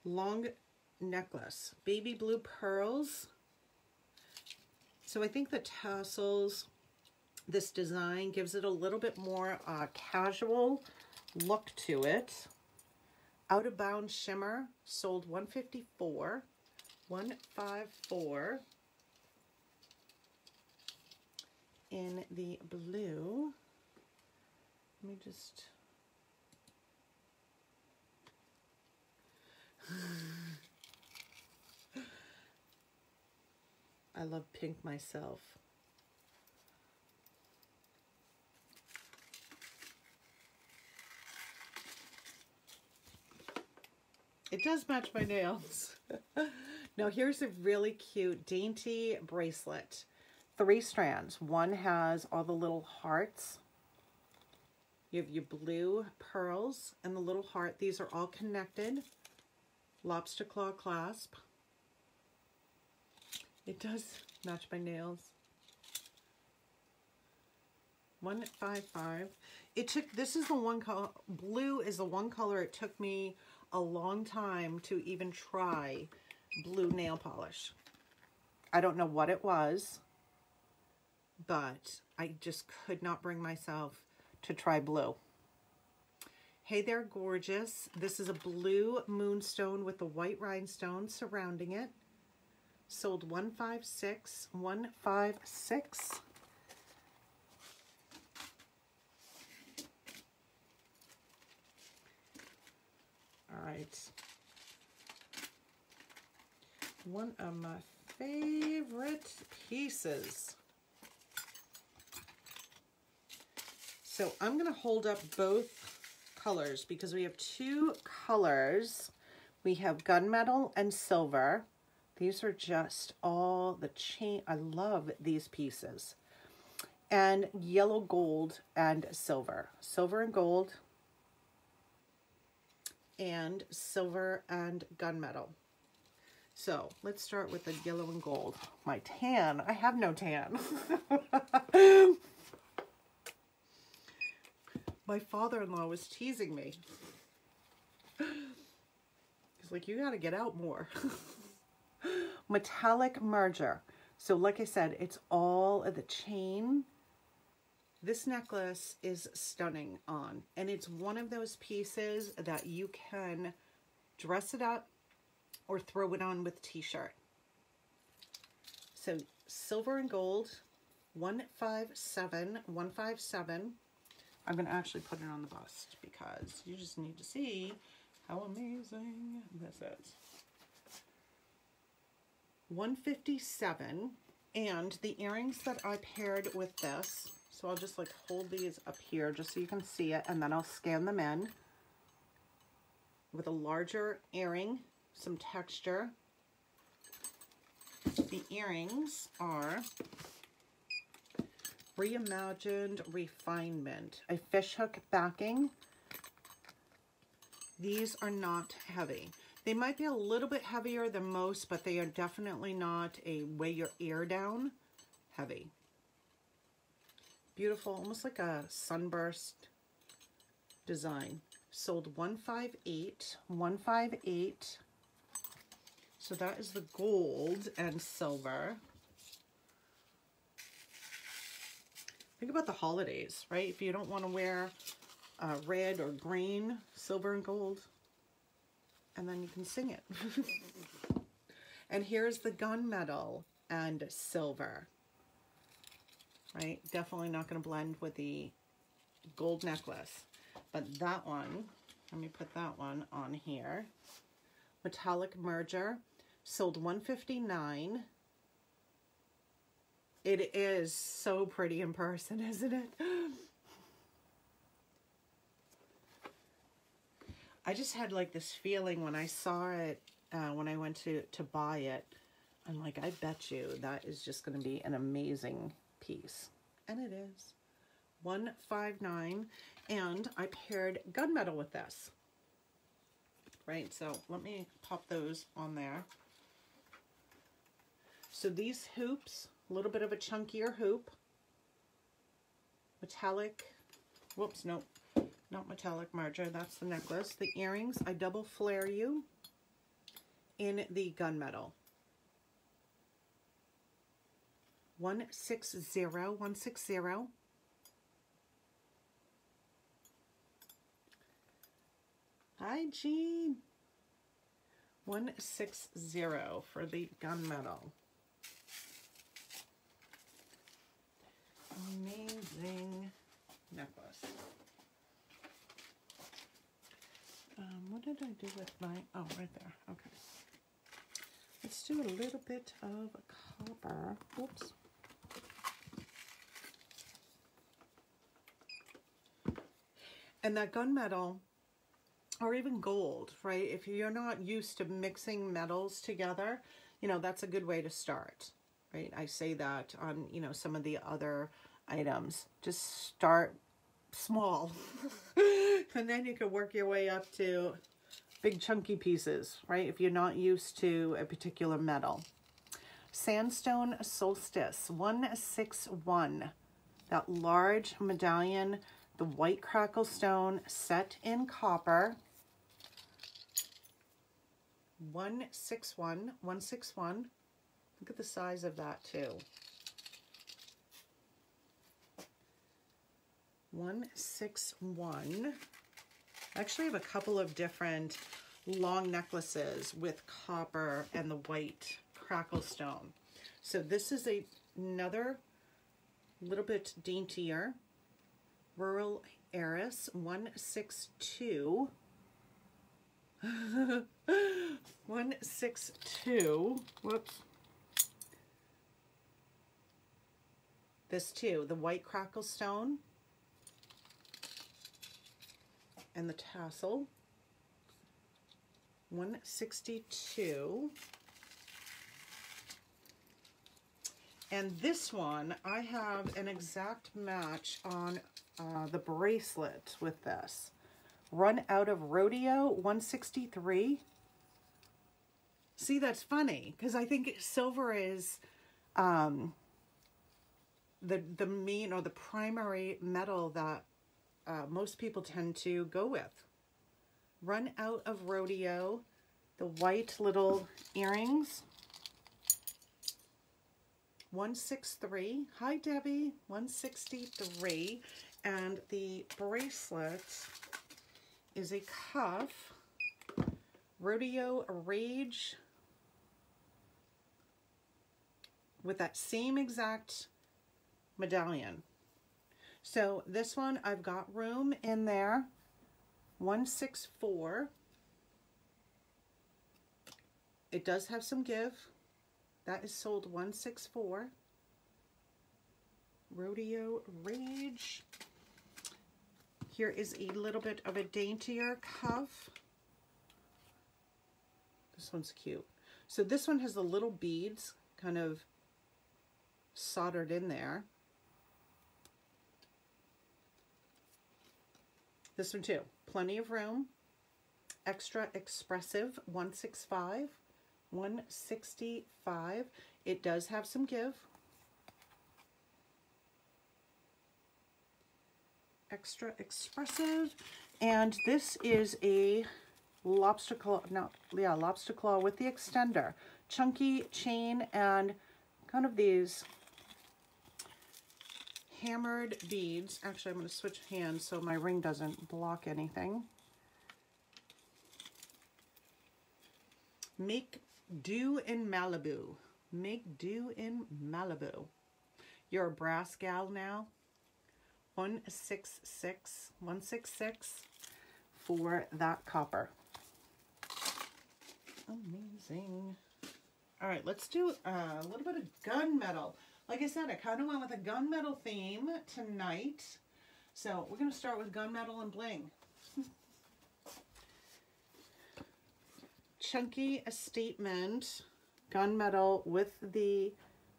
Long necklace, baby blue pearls. So I think the tassels, this design gives it a little bit more uh, casual look to it. Out of Bound Shimmer sold 154 154 in the blue. Let me just I love pink myself. It does match my nails. now here's a really cute dainty bracelet. Three strands. One has all the little hearts. You have your blue pearls and the little heart. These are all connected. Lobster claw clasp. It does match my nails. 155. It took, this is the one color, blue is the one color it took me a long time to even try blue nail polish. I don't know what it was, but I just could not bring myself to try blue. Hey there, gorgeous. This is a blue moonstone with a white rhinestone surrounding it. Sold 156, 156. All right. One of my favorite pieces. So I'm going to hold up both colors because we have two colors. We have gunmetal and silver. These are just all the chain. I love these pieces. And yellow gold and silver. Silver and gold. And silver and gunmetal. So let's start with the yellow and gold. My tan. I have no tan. My father-in-law was teasing me. He's like, you got to get out more. metallic merger. So like I said, it's all of the chain. This necklace is stunning on, and it's one of those pieces that you can dress it up or throw it on with t-shirt. So silver and gold, 157, 157. I'm going to actually put it on the bust because you just need to see how amazing this is. 157 and the earrings that I paired with this so I'll just like hold these up here just so you can see it and then I'll scan them in with a larger earring some texture the earrings are reimagined refinement a fishhook backing these are not heavy they might be a little bit heavier than most, but they are definitely not a weigh your ear down heavy. Beautiful, almost like a sunburst design. Sold 158, 158. So that is the gold and silver. Think about the holidays, right? If you don't want to wear uh, red or green, silver and gold, and then you can sing it. and here's the gunmetal and silver. right? Definitely not going to blend with the gold necklace. But that one, let me put that one on here. Metallic Merger, sold 159 It is so pretty in person, isn't it? I just had like this feeling when I saw it, uh, when I went to, to buy it. I'm like, I bet you that is just going to be an amazing piece. And it is. 159 and I paired gunmetal with this. Right, so let me pop those on there. So these hoops, a little bit of a chunkier hoop, metallic, whoops, nope, not metallic merger, that's the necklace. The earrings, I double flare you in the gunmetal. 160, 160. Hi, Jean. 160 for the gunmetal. Amazing necklace. Um, what did I do with my, oh, right there, okay. Let's do a little bit of copper. Oops. And that gunmetal, or even gold, right? If you're not used to mixing metals together, you know, that's a good way to start, right? I say that on, you know, some of the other items. Just start small. and then you can work your way up to big chunky pieces, right? If you're not used to a particular metal. Sandstone Solstice 161. That large medallion, the white crackle stone set in copper. 161, 161. Look at the size of that too. 161. I actually have a couple of different long necklaces with copper and the white crackle stone. So this is a, another little bit daintier Rural Heiress 162. 162. Whoops. This too, the white crackle stone and the tassel. 162. And this one, I have an exact match on uh, the bracelet with this. Run out of rodeo, 163. See, that's funny because I think silver is um, the, the main or the primary metal that uh, most people tend to go with. Run out of rodeo, the white little earrings, 163. Hi, Debbie. 163. And the bracelet is a cuff. Rodeo Rage with that same exact medallion. So this one, I've got room in there. 164. It does have some give. That is sold 164. Rodeo Rage. Here is a little bit of a daintier cuff. This one's cute. So this one has the little beads kind of soldered in there. This one too, plenty of room. Extra expressive, 165, 165. It does have some give. extra expressive. And this is a lobster claw, no, yeah, lobster claw with the extender. Chunky chain and kind of these hammered beads. Actually, I'm going to switch hands so my ring doesn't block anything. Make do in Malibu. Make do in Malibu. You're a brass gal now. 166, 166 for that copper. Amazing. All right, let's do uh, a little bit of gunmetal. Like I said, I kind of went with a gunmetal theme tonight. So we're going to start with gunmetal and bling. Chunky Estate gunmetal with the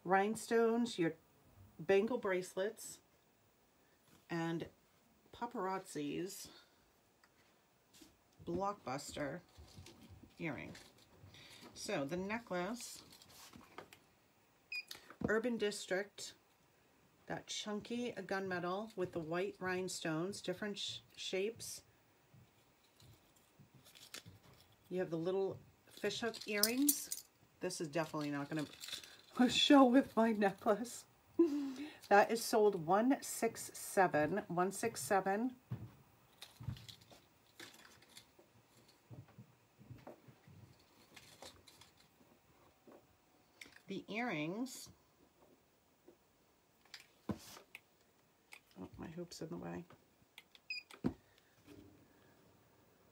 rhinestones, your bangle bracelets, and paparazzi's blockbuster earring. So the necklace, Urban District, that chunky gunmetal with the white rhinestones, different sh shapes. You have the little fishhook earrings. This is definitely not going to show with my necklace. that is sold 167 167 the earrings. Oh, my hoop's in the way.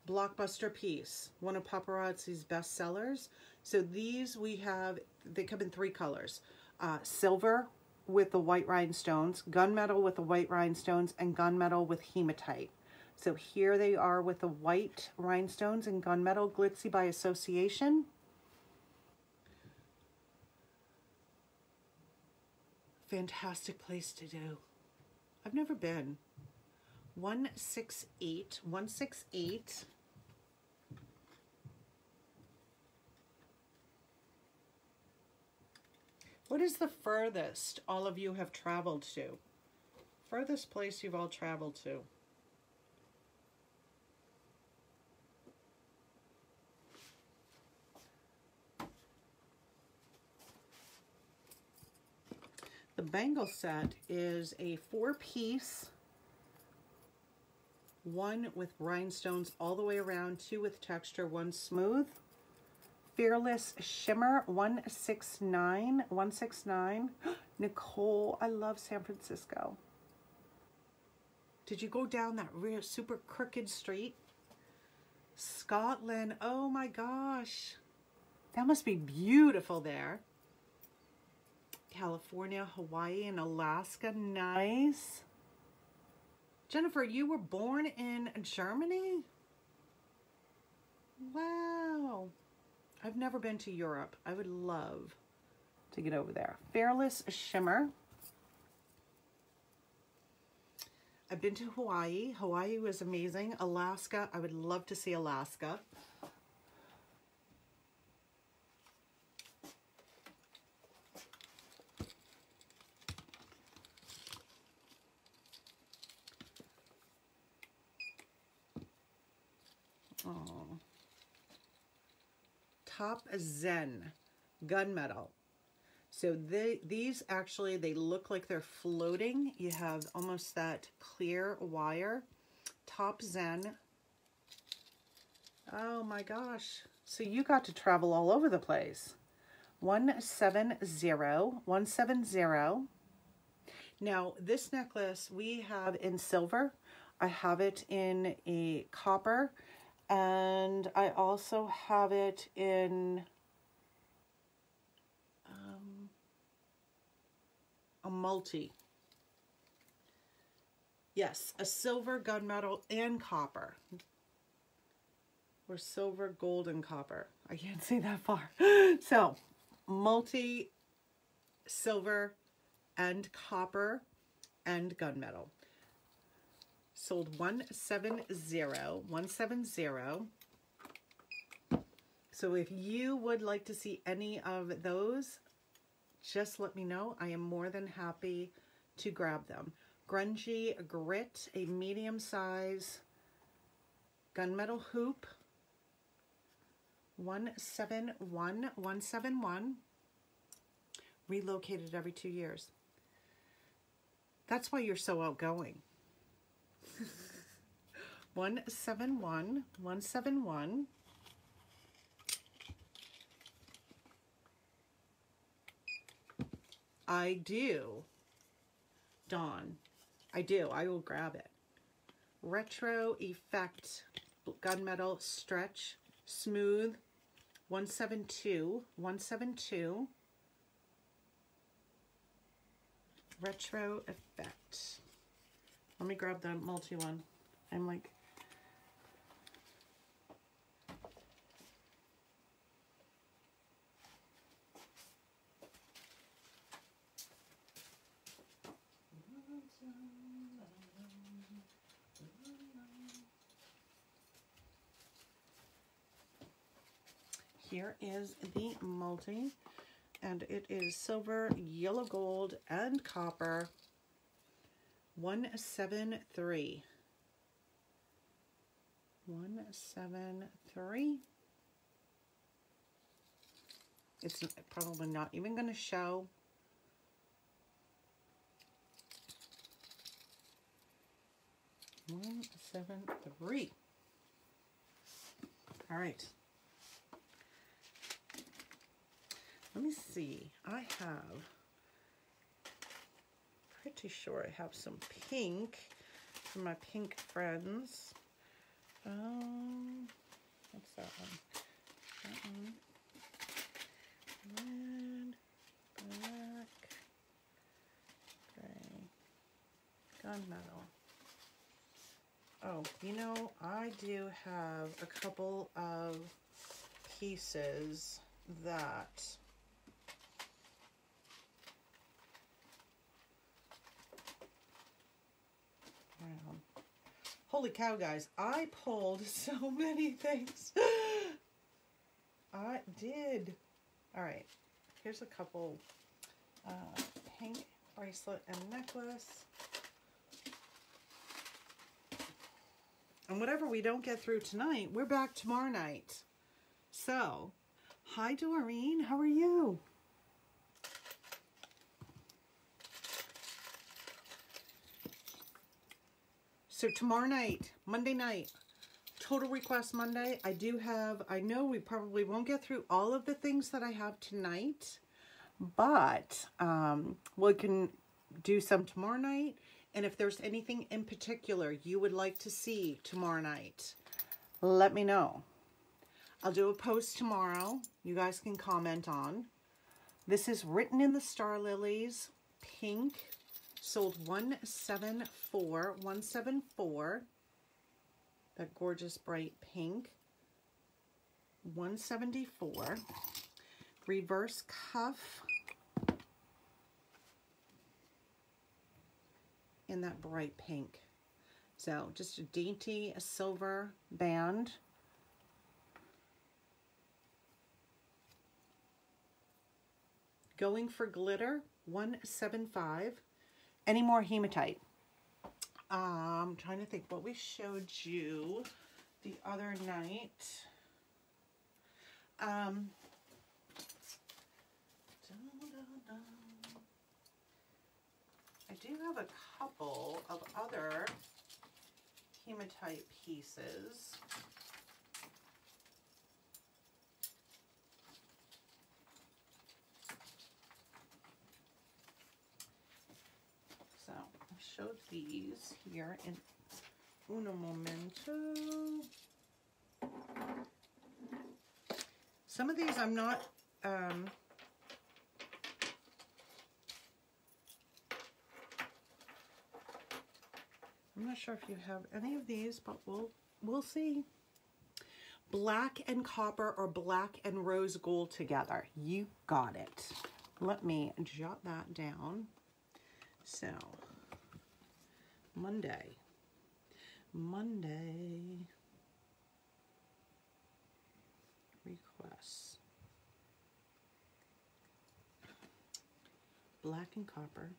Blockbuster piece, one of paparazzi's best sellers. So these we have, they come in three colors. Uh, silver with the white rhinestones, gunmetal with the white rhinestones, and gunmetal with hematite. So here they are with the white rhinestones and gunmetal glitzy by association. fantastic place to do. I've never been. 168, 168. What is the furthest all of you have traveled to? Furthest place you've all traveled to? The bangle set is a four-piece, one with rhinestones all the way around, two with texture, one smooth. Fearless Shimmer 169, 169. Nicole, I love San Francisco. Did you go down that real super crooked street? Scotland, oh my gosh. That must be beautiful there. California, Hawaii, and Alaska. Nice. Jennifer, you were born in Germany? Wow. I've never been to Europe. I would love to get over there. Fearless Shimmer. I've been to Hawaii. Hawaii was amazing. Alaska, I would love to see Alaska. Top Zen gunmetal. So they, these actually, they look like they're floating. You have almost that clear wire. Top Zen. Oh my gosh. So you got to travel all over the place. 170, 170. Now, this necklace we have in silver. I have it in a copper and I also have it in um, a multi. Yes, a silver, gunmetal, and copper. Or silver, gold, and copper. I can't see that far. so, multi, silver, and copper, and gunmetal sold 170, 170. So if you would like to see any of those, just let me know. I am more than happy to grab them. Grungy Grit, a medium size gunmetal hoop, 171, 171, relocated every two years. That's why you're so outgoing. 171, 171. I do. Dawn. I do. I will grab it. Retro Effect Gunmetal Stretch Smooth 172. 172. Retro Effect. Let me grab the multi one. I'm like Here is the multi, and it is silver, yellow gold, and copper. 173. 173. It's probably not even going to show. One, seven, three. All right. Let me see. I have, pretty sure I have some pink for my pink friends. Um, what's that one? That one. Red, black, gray, gunmetal. Oh, you know, I do have a couple of pieces that Holy cow, guys. I pulled so many things. I did. All right. Here's a couple uh, pink bracelet and necklace. And whatever we don't get through tonight, we're back tomorrow night. So, hi Doreen, how are you? So tomorrow night, Monday night, Total Request Monday, I do have, I know we probably won't get through all of the things that I have tonight, but um, we can do some tomorrow night. And if there's anything in particular you would like to see tomorrow night, let me know. I'll do a post tomorrow you guys can comment on. This is Written in the Star Lilies, pink sold 174 174 that gorgeous bright pink. 174 reverse cuff. In that bright pink. So just a dainty silver band. Going for glitter 175 any more hematite. Um, I'm trying to think what we showed you the other night. Um, I do have a couple of other hematite pieces. Showed these here in uno momento. Some of these I'm not, um, I'm not sure if you have any of these, but we'll, we'll see. Black and copper or black and rose gold together. You got it. Let me jot that down. So Monday. Monday requests. Black and copper.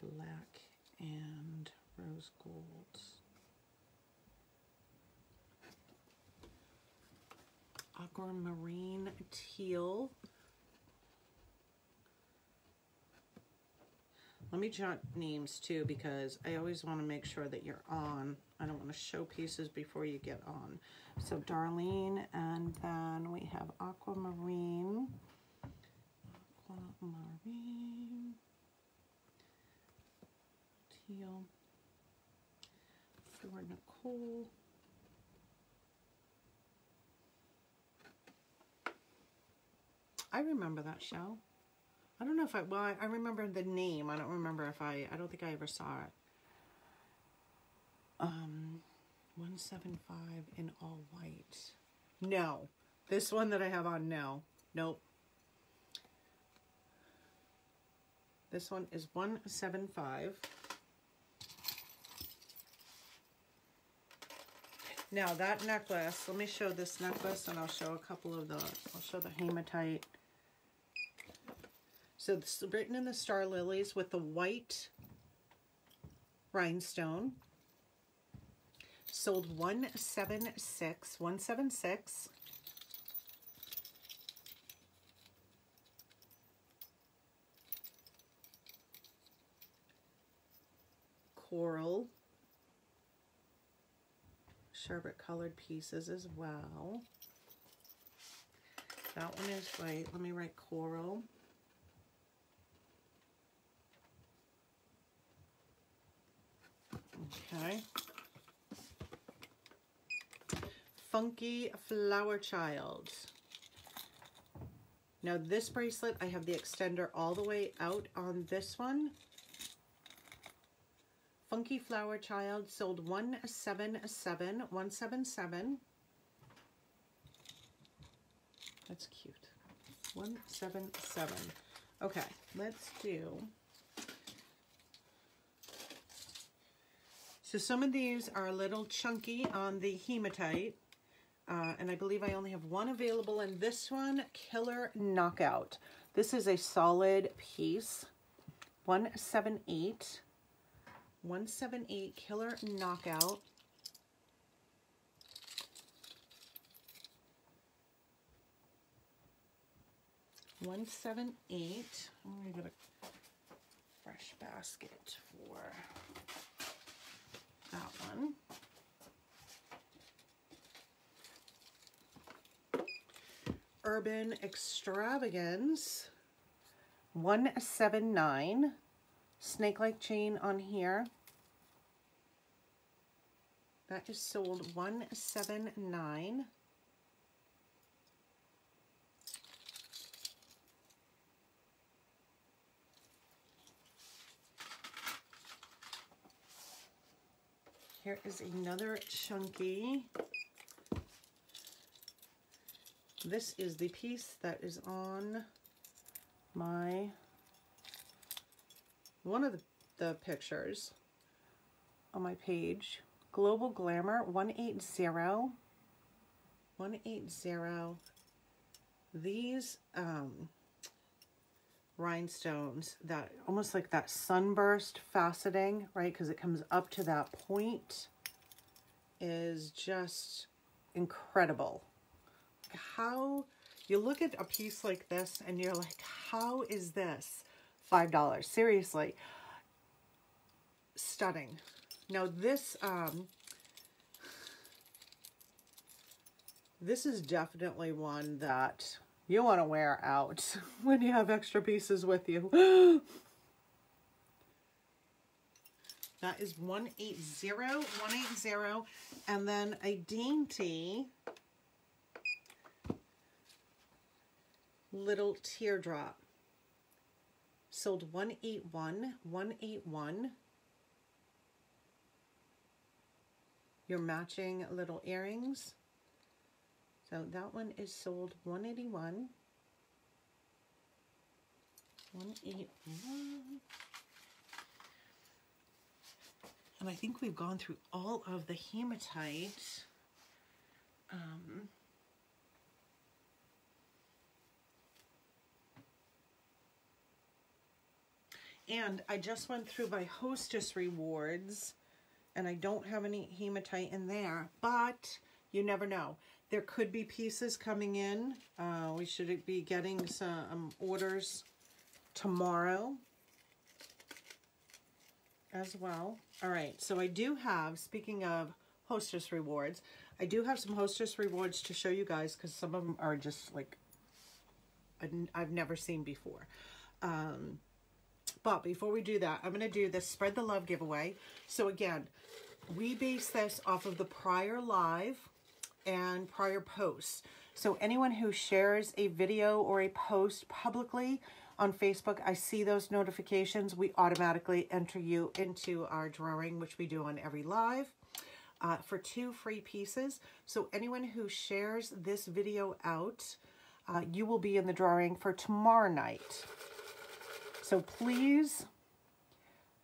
Black and rose gold. Aquamarine teal. Let me jot names too because I always want to make sure that you're on. I don't want to show pieces before you get on. So Darlene, and then we have Aquamarine. Aquamarine. Teal. For Nicole. I remember that show. I don't know if I, well, I, I remember the name. I don't remember if I, I don't think I ever saw it. Um, 175 in all white. No. This one that I have on, no. Nope. This one is 175. Now that necklace, let me show this necklace and I'll show a couple of the, I'll show the hematite. So it's written in the star lilies with the white rhinestone. Sold 176, 176. Coral. Sherbet colored pieces as well. That one is white. Let me write coral. Okay. Funky Flower Child. Now this bracelet, I have the extender all the way out on this one. Funky Flower Child sold 177, 177. That's cute. 177. Okay, let's do So some of these are a little chunky on the hematite. Uh, and I believe I only have one available in this one, Killer Knockout. This is a solid piece, 178. 178 Killer Knockout. One seven eight. I'm gonna get a fresh basket for that one. Urban Extravagance 179 snake-like chain on here. That is sold 179 Here is another chunky. This is the piece that is on my, one of the, the pictures on my page. Global Glamour 180. 180. These um, rhinestones that almost like that sunburst faceting, right? Because it comes up to that point is just incredible. How you look at a piece like this and you're like, how is this $5? Seriously, stunning. Now this, um, this is definitely one that you want to wear out when you have extra pieces with you. that is 180, 180, and then a dainty little teardrop. Sold 181, 181. Your matching little earrings. So that one is sold 181. 181. And I think we've gone through all of the hematite. Um, and I just went through my hostess rewards and I don't have any hematite in there, but you never know. There could be pieces coming in. Uh, we should be getting some orders tomorrow. as well. All right, so I do have, speaking of hostess rewards, I do have some hostess rewards to show you guys because some of them are just like I've never seen before. Um, but before we do that, I'm going to do this Spread the Love giveaway. So again, we base this off of the prior live and prior posts. So anyone who shares a video or a post publicly on Facebook, I see those notifications. We automatically enter you into our drawing, which we do on every live. Uh, for two free pieces. So anyone who shares this video out, uh, you will be in the drawing for tomorrow night. So please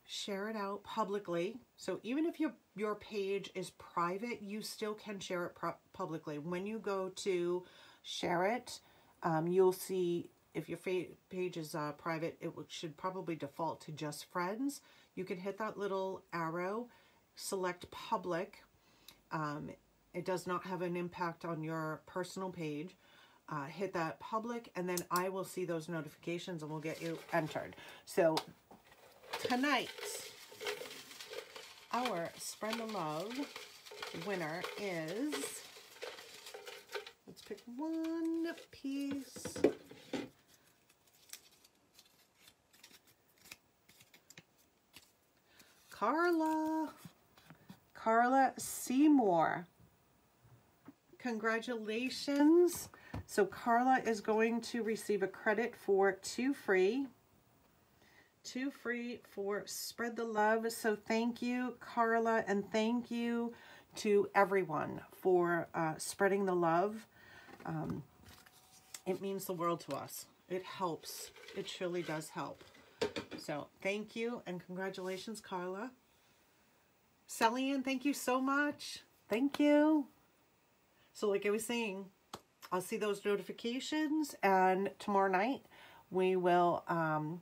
share it out publicly. So even if your, your page is private, you still can share it publicly. When you go to share it, um, you'll see if your page is uh, private, it should probably default to just friends. You can hit that little arrow, select public. Um, it does not have an impact on your personal page. Uh, hit that public and then I will see those notifications and we'll get you entered. So tonight, our Spread the Love winner is, let's pick one piece. Carla, Carla Seymour. Congratulations. So Carla is going to receive a credit for two free two free for Spread the Love. So thank you, Carla, and thank you to everyone for uh, spreading the love. Um, it means the world to us. It helps. It truly does help. So thank you and congratulations, Carla. Sally thank you so much. Thank you. So like I was saying, I'll see those notifications and tomorrow night we will um,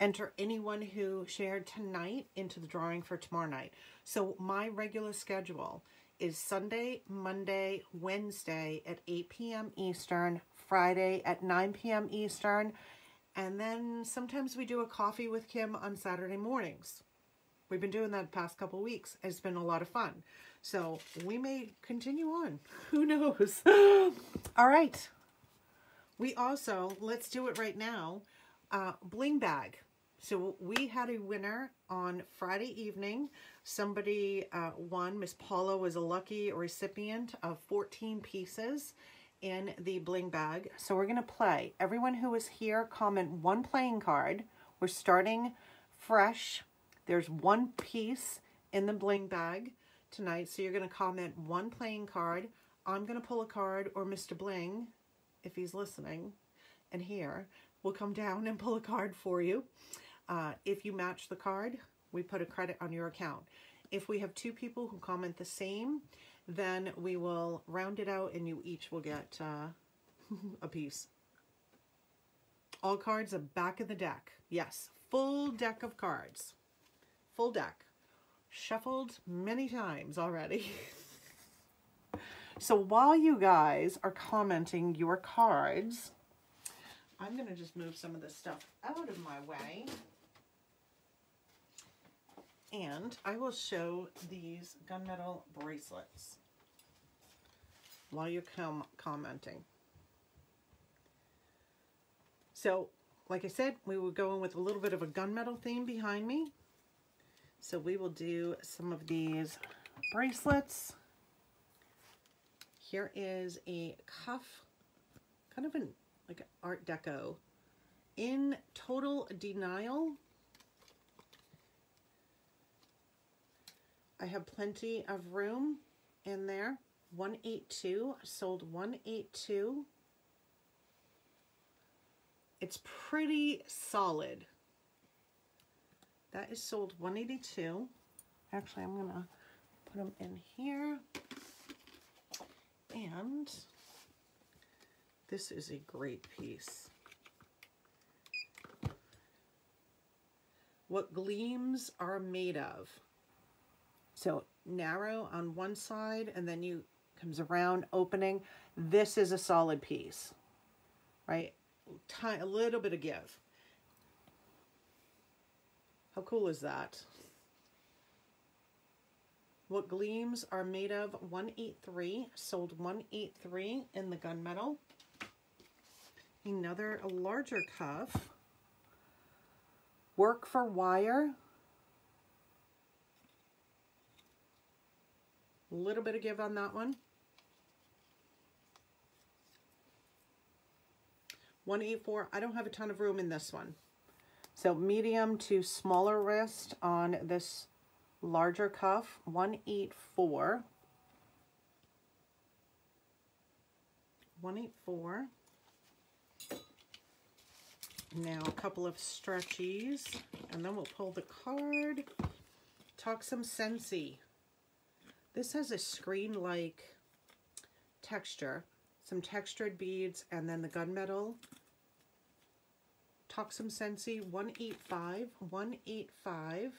enter anyone who shared tonight into the drawing for tomorrow night. So my regular schedule is Sunday, Monday, Wednesday at 8 p.m. Eastern, Friday at 9 p.m. Eastern, and then sometimes we do a coffee with Kim on Saturday mornings. We've been doing that past couple weeks. It's been a lot of fun. So we may continue on. Who knows? All right. We also, let's do it right now, uh, Bling Bag. So we had a winner on Friday evening. Somebody uh, won. Miss Paula was a lucky recipient of 14 pieces in the bling bag. So we're going to play. Everyone who is here, comment one playing card. We're starting fresh. There's one piece in the bling bag tonight. So you're going to comment one playing card. I'm going to pull a card or Mr. Bling, if he's listening and here, will come down and pull a card for you. Uh, if you match the card, we put a credit on your account. If we have two people who comment the same, then we will round it out and you each will get uh, a piece. All cards are back of the deck. Yes, full deck of cards. Full deck. Shuffled many times already. so while you guys are commenting your cards, I'm going to just move some of this stuff out of my way. And I will show these gunmetal bracelets while you're com commenting. So, like I said, we were going with a little bit of a gunmetal theme behind me. So we will do some of these bracelets. Here is a cuff, kind of an like Art Deco. In Total Denial I have plenty of room in there. 182, sold 182. It's pretty solid. That is sold 182. Actually, I'm to put them in here. And this is a great piece. What gleams are made of. So narrow on one side and then you comes around opening. This is a solid piece, right? A little bit of give. How cool is that? What Gleams Are Made Of 183, sold 183 in the gunmetal. Another larger cuff. Work for Wire. A little bit of give on that one. 184. I don't have a ton of room in this one. So medium to smaller wrist on this larger cuff, 184. 184. Now a couple of stretchies, and then we'll pull the card. Talk some Scentsy. This has a screen-like texture, some textured beads, and then the gunmetal. Talk Sensi Scentsy, 185, 185.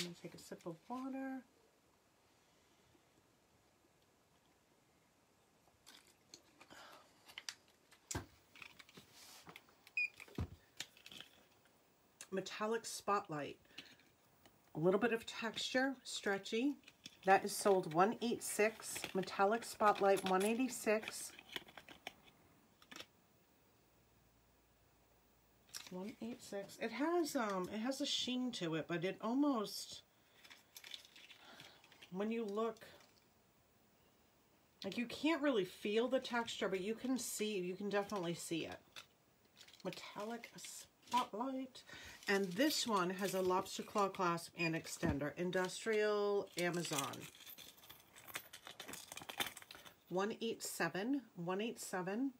I'm going to take a sip of water. Metallic Spotlight. A little bit of texture, stretchy. That is sold 186. Metallic Spotlight 186. 186. It has um it has a sheen to it, but it almost when you look like you can't really feel the texture, but you can see, you can definitely see it. Metallic spotlight. And this one has a lobster claw clasp and extender. Industrial Amazon. 187. 187.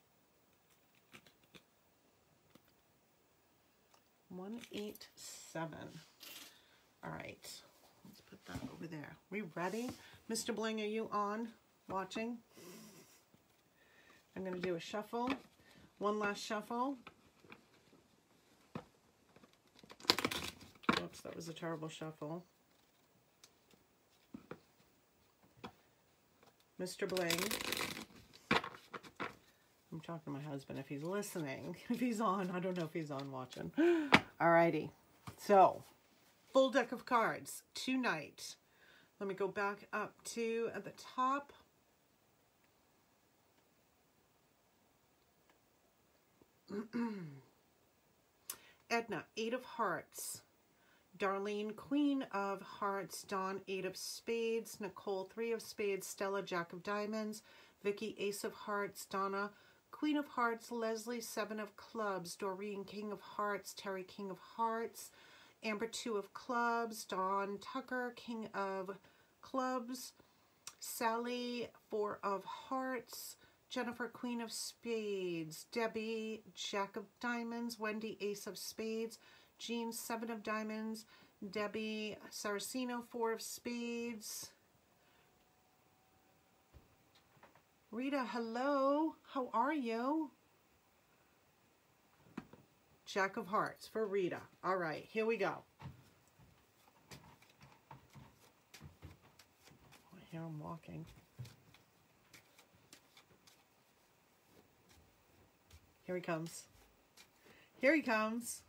187. All right, let's put that over there. We ready? Mr. Bling, are you on, watching? I'm going to do a shuffle. One last shuffle. That was a terrible shuffle. Mr. Bling. I'm talking to my husband if he's listening. If he's on, I don't know if he's on watching. Alrighty. So, full deck of cards tonight. Let me go back up to at the top. Edna, Eight of Hearts. Darlene, Queen of Hearts. Dawn, Eight of Spades. Nicole, Three of Spades. Stella, Jack of Diamonds. Vicky, Ace of Hearts. Donna, Queen of Hearts, Leslie, Seven of Clubs, Doreen, King of Hearts, Terry, King of Hearts, Amber, Two of Clubs, Dawn Tucker, King of Clubs, Sally, Four of Hearts, Jennifer, Queen of Spades, Debbie, Jack of Diamonds, Wendy, Ace of Spades, Jean, Seven of Diamonds, Debbie, Saraceno, Four of Spades, Rita, hello. How are you? Jack of Hearts for Rita. All right, here we go. Oh, I hear him walking. Here he comes. Here he comes.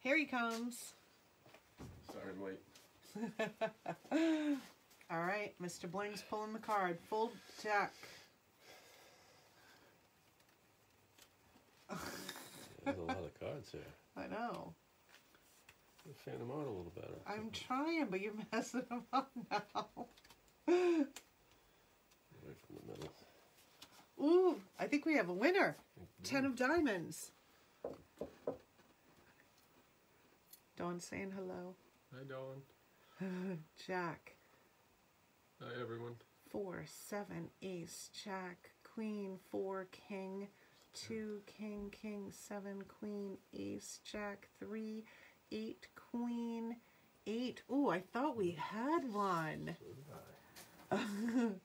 Here he comes. Sorry, wait. All right, Mr. Bling's pulling the card. Full deck. There's a lot of cards here. I know. Fan them out a little better. I'm trying, but you're messing them up now. Right from the middle. Ooh, I think we have a winner. Ten of diamonds. Dawn saying hello. Hi, Dawn. Jack. Hi, everyone. Four, seven, ace, jack, queen, four, king, two, king, king, seven, queen, ace, jack, three, eight, queen, eight. Ooh, I thought we had one.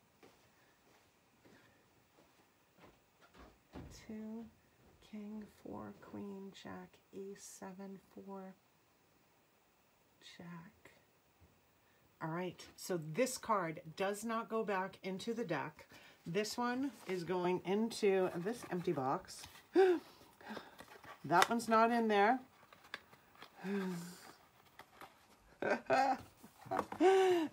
Two, king, four, queen, jack, ace, seven, four, jack. All right, so this card does not go back into the deck. This one is going into this empty box. That one's not in there. that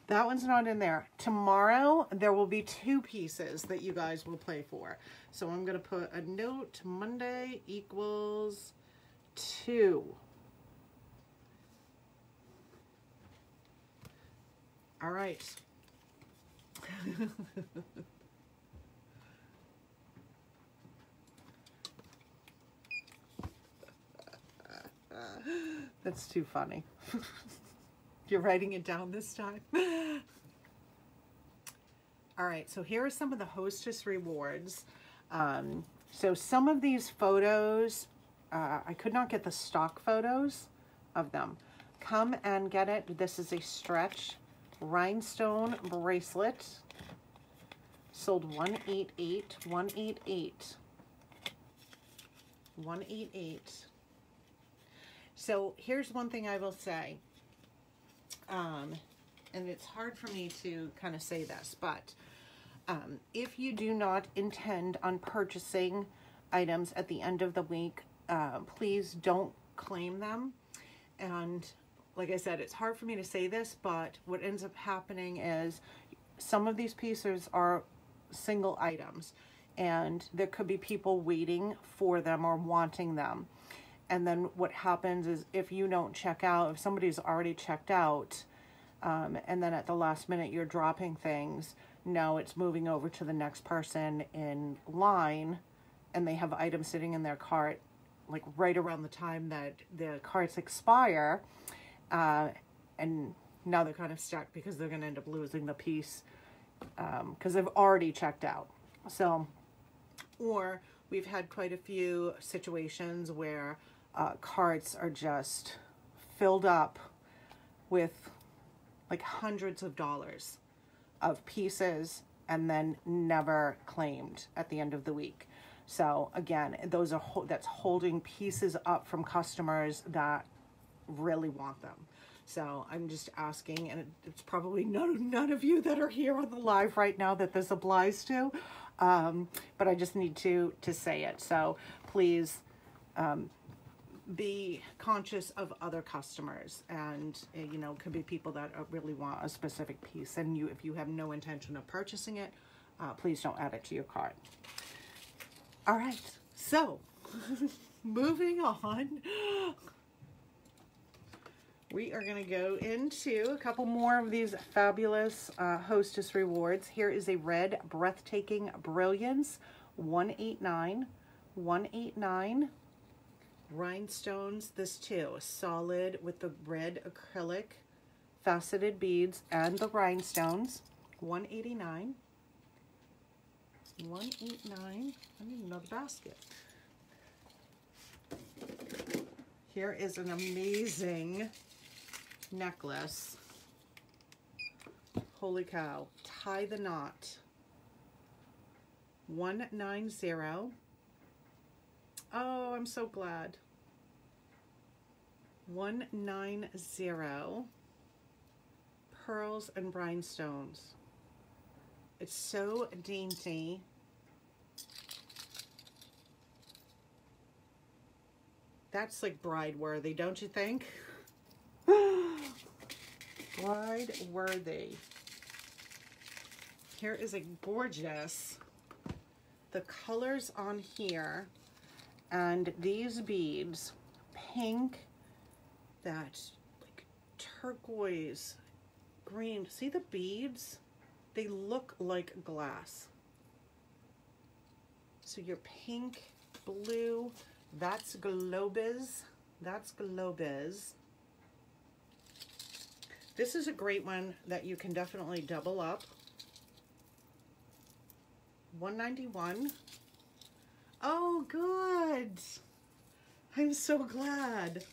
one's not in there. Tomorrow, there will be two pieces that you guys will play for. So I'm going to put a note, Monday equals two. All right. That's too funny. You're writing it down this time. All right, so here are some of the hostess rewards. Um, so some of these photos, uh, I could not get the stock photos of them. Come and get it. This is a stretch rhinestone bracelet. Sold 188, 188, 188. So here's one thing I will say. Um, and it's hard for me to kind of say this, but um, if you do not intend on purchasing items at the end of the week, uh, please don't claim them. And like I said, it's hard for me to say this, but what ends up happening is some of these pieces are single items and there could be people waiting for them or wanting them. And then what happens is if you don't check out, if somebody's already checked out, um, and then at the last minute you're dropping things, now it's moving over to the next person in line and they have items sitting in their cart like right around the time that the carts expire uh, and now they're kind of stuck because they're going to end up losing the piece because um, they've already checked out. So, or we've had quite a few situations where uh, carts are just filled up with like hundreds of dollars of pieces and then never claimed at the end of the week. So again, those are that's holding pieces up from customers that really want them. So I'm just asking, and it's probably none, none of you that are here on the live right now that this applies to, um, but I just need to to say it. So please um, be conscious of other customers, and uh, you know, could be people that really want a specific piece, and you if you have no intention of purchasing it, uh, please don't add it to your cart. All right, so moving on we are going to go into a couple more of these fabulous uh, hostess rewards. Here is a red breathtaking brilliance. 189 189 rhinestones this too solid with the red acrylic faceted beads and the rhinestones. 189 189 I need another basket. Here is an amazing necklace. Holy cow. Tie the knot. 190. Oh, I'm so glad. 190 pearls and rhinestones. It's so dainty. That's like bride worthy, don't you think? Bride worthy. Here is a gorgeous, the colors on here and these beads, pink, that like turquoise, green. See the beads? They look like glass. So your pink, blue, that's Globes. That's Globes. This is a great one that you can definitely double up. 191. Oh, good. I'm so glad.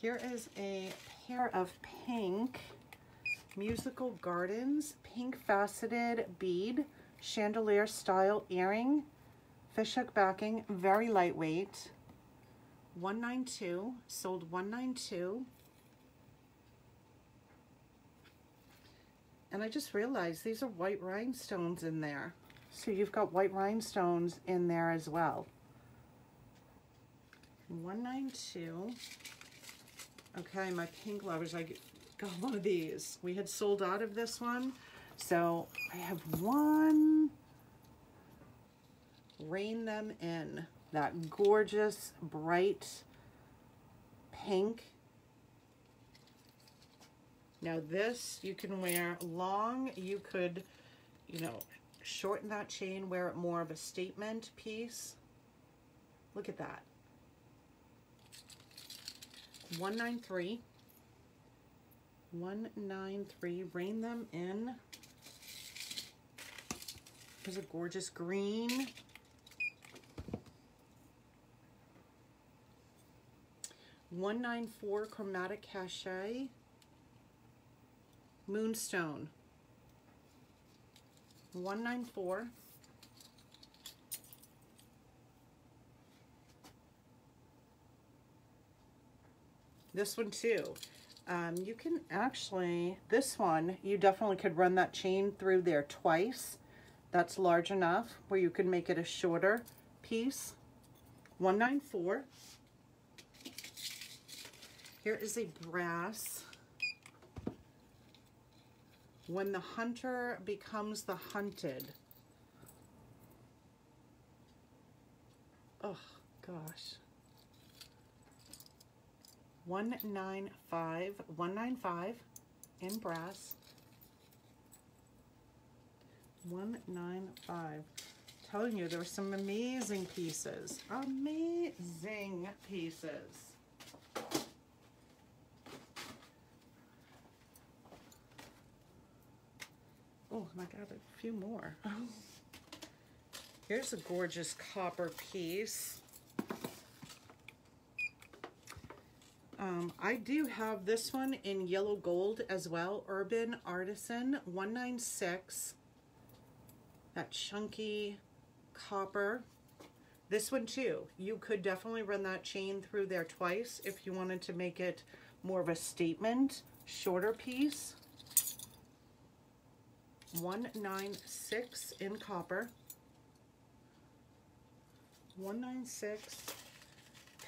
Here is a pair of pink Musical Gardens pink faceted bead chandelier style earring, fishhook backing, very lightweight. 192, sold 192. And I just realized these are white rhinestones in there. So you've got white rhinestones in there as well. 192. Okay, my pink lovers, I got one of these. We had sold out of this one. So I have one. Rain them in. That gorgeous, bright pink. Now this you can wear long. You could, you know, shorten that chain, wear it more of a statement piece. Look at that. 193. 193. Rain them in. There's a gorgeous green. One nine four chromatic cachet. Moonstone. One nine four. This one too. Um, you can actually, this one, you definitely could run that chain through there twice. That's large enough where you can make it a shorter piece. 194. Here is a brass. When the hunter becomes the hunted. Oh, gosh. 195, 195 in brass. 195. Telling you, there were some amazing pieces. Amazing pieces. Oh, and I got a few more. Here's a gorgeous copper piece. Um, I do have this one in yellow gold as well. Urban Artisan 196. That chunky copper. This one too, you could definitely run that chain through there twice if you wanted to make it more of a statement, shorter piece. 196 in copper. 196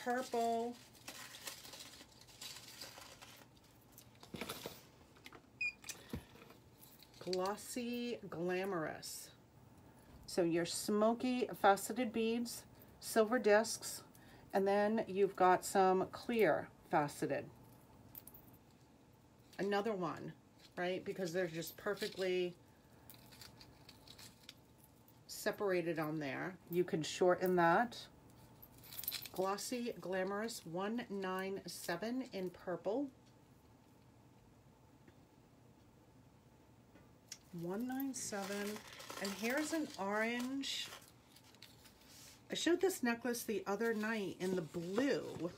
purple. Glossy glamorous. So your smoky faceted beads silver discs and then you've got some clear faceted. Another one right? Because they're just perfectly separated on there. You can shorten that. Glossy Glamorous 197 in purple. 197. And here's an orange. I showed this necklace the other night in the blue.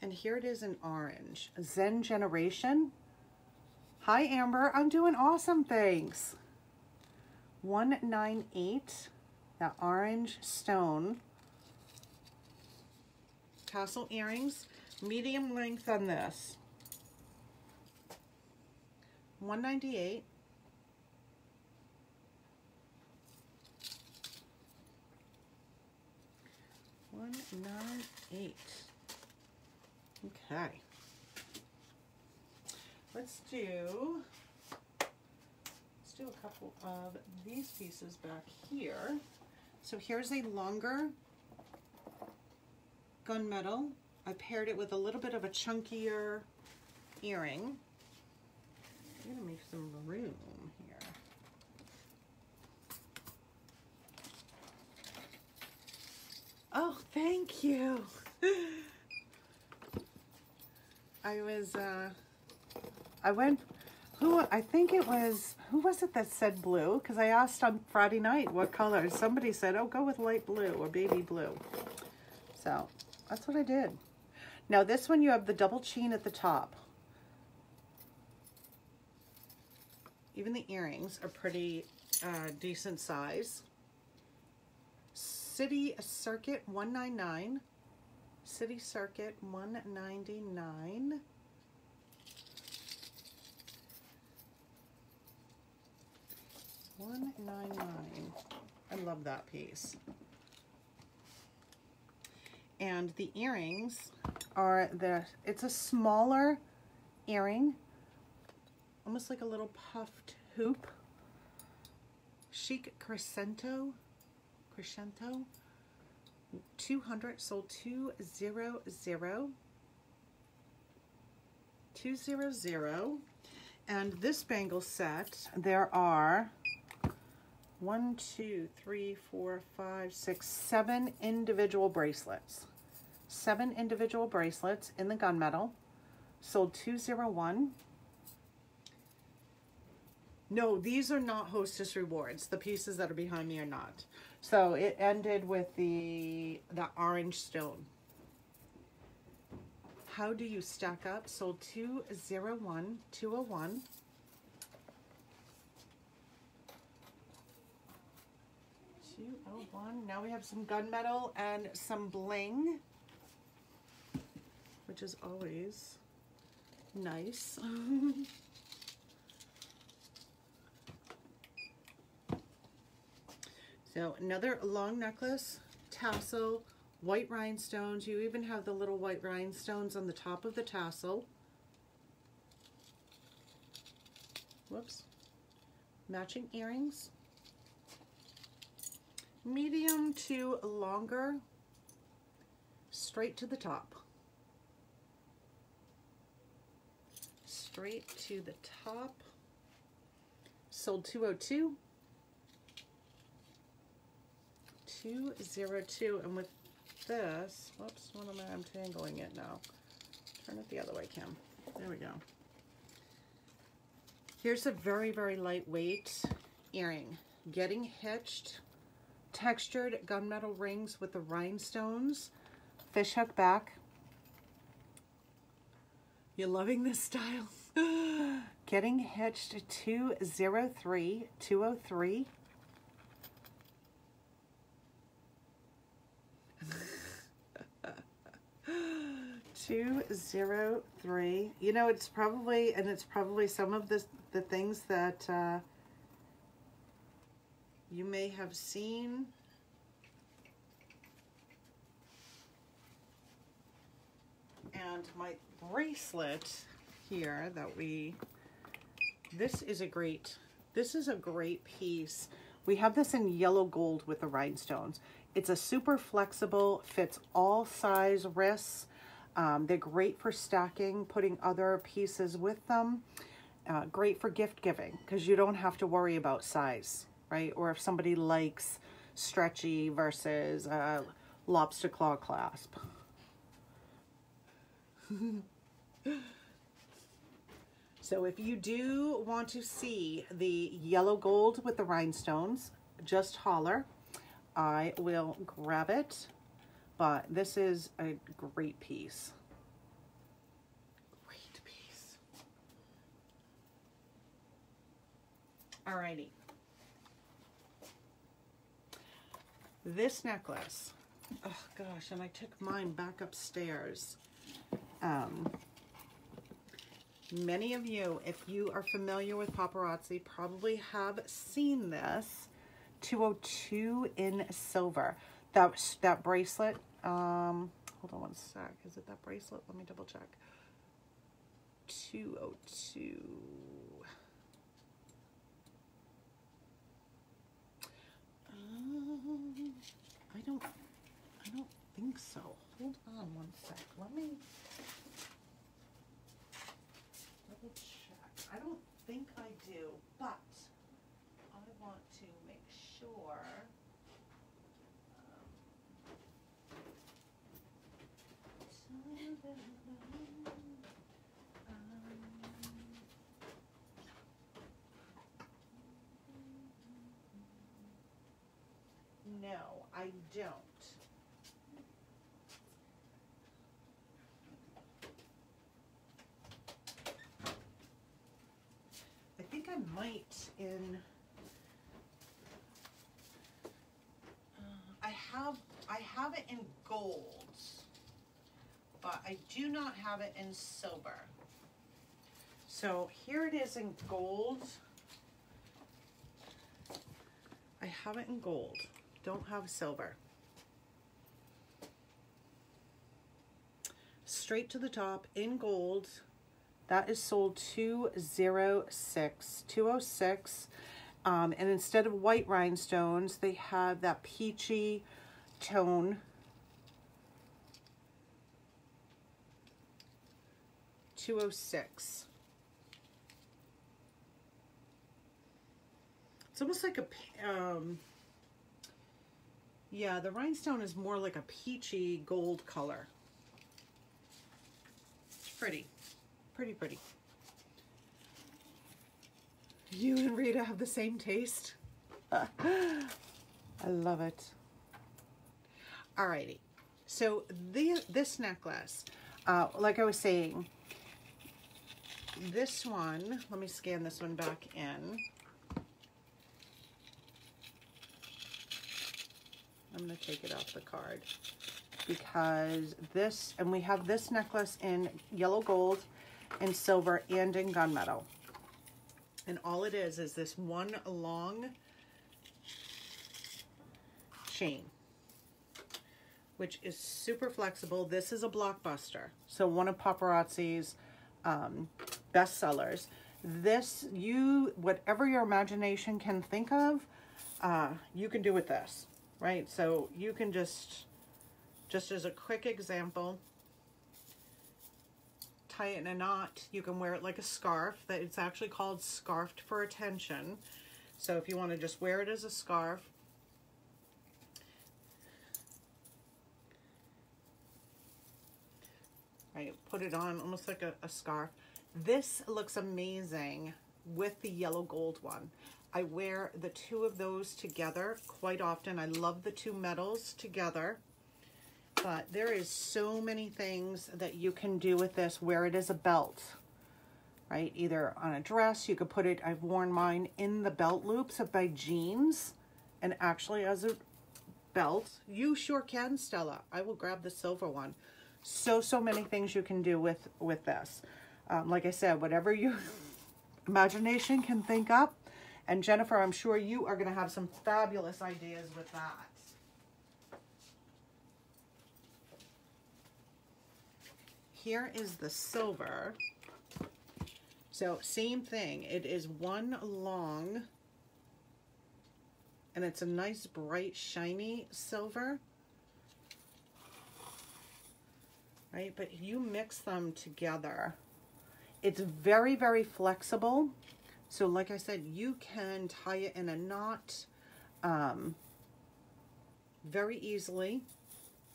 And here it is in orange. Zen Generation. Hi, Amber. I'm doing awesome, thanks. 198, the orange stone. Tassel earrings, medium length on this. 198. One nine eight. Okay. Let's do do a couple of these pieces back here. So here's a longer gunmetal. I paired it with a little bit of a chunkier earring. I'm gonna make some room here. Oh, thank you. I was, uh, I went who I think it was who was it that said blue? Because I asked on Friday night what color. Somebody said, "Oh, go with light blue or baby blue." So that's what I did. Now this one you have the double chain at the top. Even the earrings are pretty uh, decent size. City Circuit 199. City Circuit 199. 199. I love that piece. And the earrings are the, it's a smaller earring, almost like a little puffed hoop. Chic Crescento, Crescento, 200, sold 200, 200. And this bangle set, there are one, two, three, four, five, six, seven individual bracelets. Seven individual bracelets in the gunmetal. Sold 201. No, these are not hostess rewards. The pieces that are behind me are not. So it ended with the the orange stone. How do you stack up? Sold 201, 201. Two oh one. Now we have some gunmetal and some bling, which is always nice. so another long necklace, tassel, white rhinestones. You even have the little white rhinestones on the top of the tassel. Whoops. Matching earrings. Medium to longer, straight to the top. Straight to the top. Sold 202. 202. And with this, whoops, what am I untangling it now? Turn it the other way, Kim. There we go. Here's a very, very lightweight earring. Getting hitched. Textured gunmetal rings with the rhinestones. Fishhook back. You loving this style? Getting hitched 203, 203. Two zero three. You know, it's probably and it's probably some of the the things that uh, you may have seen. And my bracelet here that we, this is a great, this is a great piece. We have this in yellow gold with the rhinestones. It's a super flexible, fits all size wrists. Um, they're great for stacking, putting other pieces with them. Uh, great for gift giving because you don't have to worry about size, right? Or if somebody likes stretchy versus uh, lobster claw clasp. so if you do want to see the yellow gold with the rhinestones, just holler. I will grab it, but this is a great piece. Great piece. Alrighty. This necklace, oh gosh, and I took mine back upstairs. Um, many of you, if you are familiar with paparazzi, probably have seen this 202 in silver. That, that bracelet, um, hold on one sec. Is it that bracelet? Let me double check. 202. I don't, I don't think so. Hold on one sec. Let me double check. I don't think I do, but I want to make sure. No, I don't. I think I might in. Uh, I have I have it in gold, but I do not have it in silver. So here it is in gold. I have it in gold. Don't have silver. Straight to the top in gold. That is sold 206. 206. Um, and instead of white rhinestones, they have that peachy tone. Two oh six. It's almost like a, um, yeah, the rhinestone is more like a peachy gold color. It's pretty, pretty, pretty. You and Rita have the same taste. I love it. Alrighty, so the this necklace, uh, like I was saying, this one, let me scan this one back in. I'm going to take it off the card because this, and we have this necklace in yellow gold, and silver, and in gunmetal. And all it is is this one long chain, which is super flexible. This is a blockbuster. So one of paparazzi's um, bestsellers. This, you, whatever your imagination can think of, uh, you can do with this right? So you can just, just as a quick example, tie it in a knot. You can wear it like a scarf. That It's actually called Scarfed for Attention. So if you want to just wear it as a scarf, right, put it on almost like a, a scarf. This looks amazing with the yellow gold one. I wear the two of those together quite often. I love the two metals together. But there is so many things that you can do with this. Wear it as a belt, right? Either on a dress, you could put it, I've worn mine in the belt loops of my jeans and actually as a belt. You sure can, Stella. I will grab the silver one. So, so many things you can do with, with this. Um, like I said, whatever your imagination can think up, and Jennifer, I'm sure you are going to have some fabulous ideas with that. Here is the silver. So same thing. It is one long and it's a nice bright shiny silver. Right, but you mix them together. It's very, very flexible. So like I said, you can tie it in a knot um, very easily.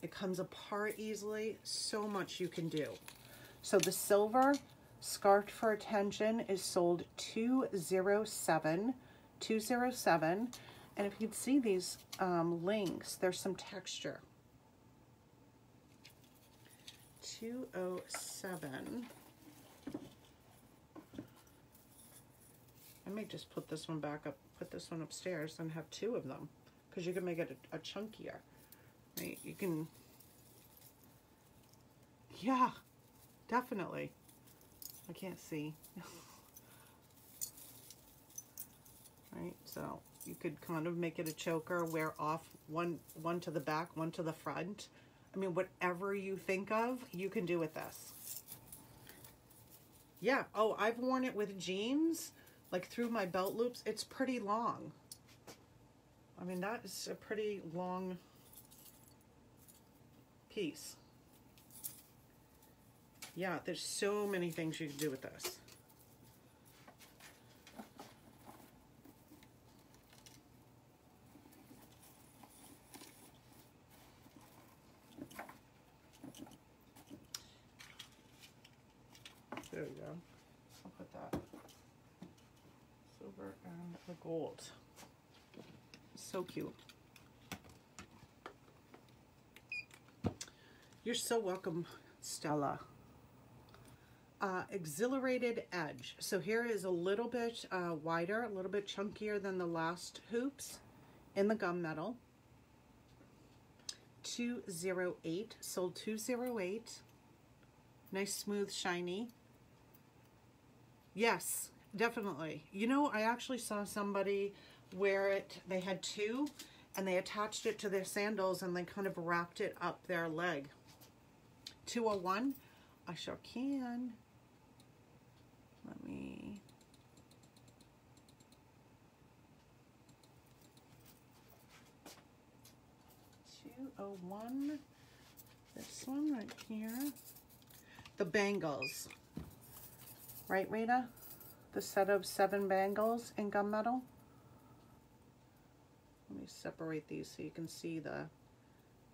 It comes apart easily. So much you can do. So the silver Scarfed for Attention is sold 207 207 and if you can see these um, links, there's some texture. 207 I may just put this one back up, put this one upstairs and have two of them because you can make it a, a chunkier, right? You can, yeah, definitely. I can't see. right, so you could kind of make it a choker, wear off one, one to the back, one to the front. I mean, whatever you think of, you can do with this. Yeah, oh, I've worn it with jeans like through my belt loops, it's pretty long. I mean, that is a pretty long piece. Yeah, there's so many things you can do with this. There we go. I'll put that silver and the gold. So cute. You're so welcome, Stella. Uh, exhilarated edge. So here is a little bit uh, wider, a little bit chunkier than the last hoops in the gunmetal. 208, sold 208. Nice, smooth, shiny. Yes, definitely. You know, I actually saw somebody wear it. They had two and they attached it to their sandals and they kind of wrapped it up their leg. 201, I sure can. Let me. Two oh one. This one right here. The bangles. Right, Rita? The set of seven bangles in gunmetal. Let me separate these so you can see the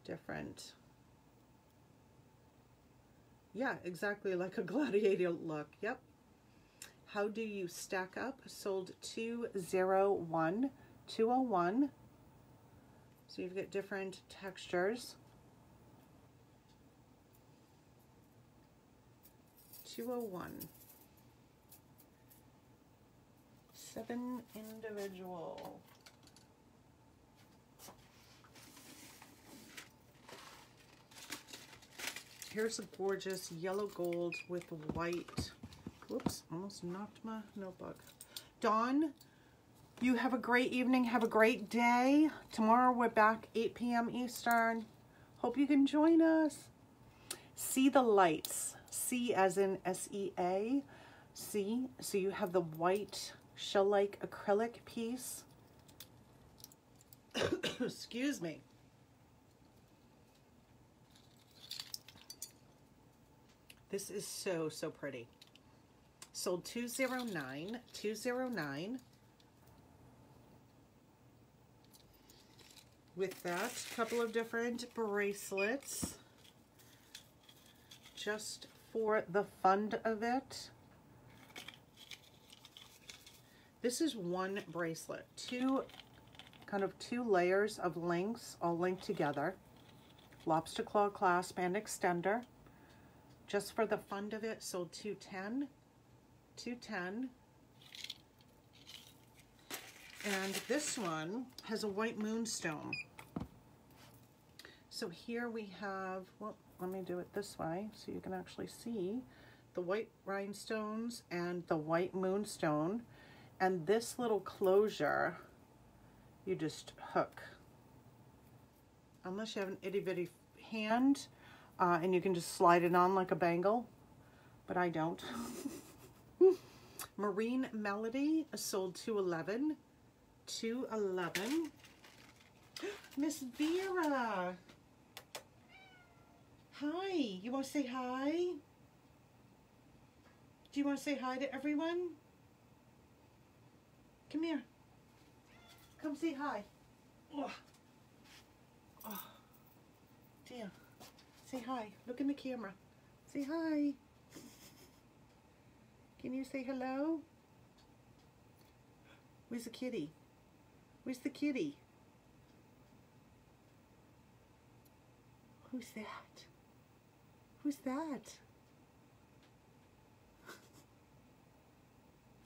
different. Yeah, exactly like a gladiator look. Yep. How do you stack up? Sold 201, 201. So you've got different textures. 201. Seven individual. Here's a gorgeous yellow gold with white. Whoops, almost knocked my notebook. Dawn, you have a great evening. Have a great day. Tomorrow we're back 8 p.m. Eastern. Hope you can join us. See the lights. See as in S-E-A. See, so you have the white shell-like acrylic piece. Excuse me. This is so, so pretty. Sold 209, 209. With that, a couple of different bracelets. Just for the fun of it. This is one bracelet, two, kind of two layers of links all linked together. Lobster claw clasp and extender. Just for the fun of it, sold 210, 210. And this one has a white moonstone. So here we have, well, let me do it this way so you can actually see the white rhinestones and the white moonstone. And this little closure, you just hook. Unless you have an itty bitty hand, uh, and you can just slide it on like a bangle, but I don't. Marine Melody sold 211. 211. Miss Vera. Hi, you want to say hi? Do you want to say hi to everyone? Come here. Come say hi. Oh, oh. dear. Say hi. Look in the camera. Say hi. Can you say hello? Where's the kitty? Where's the kitty? Who's that? Who's that?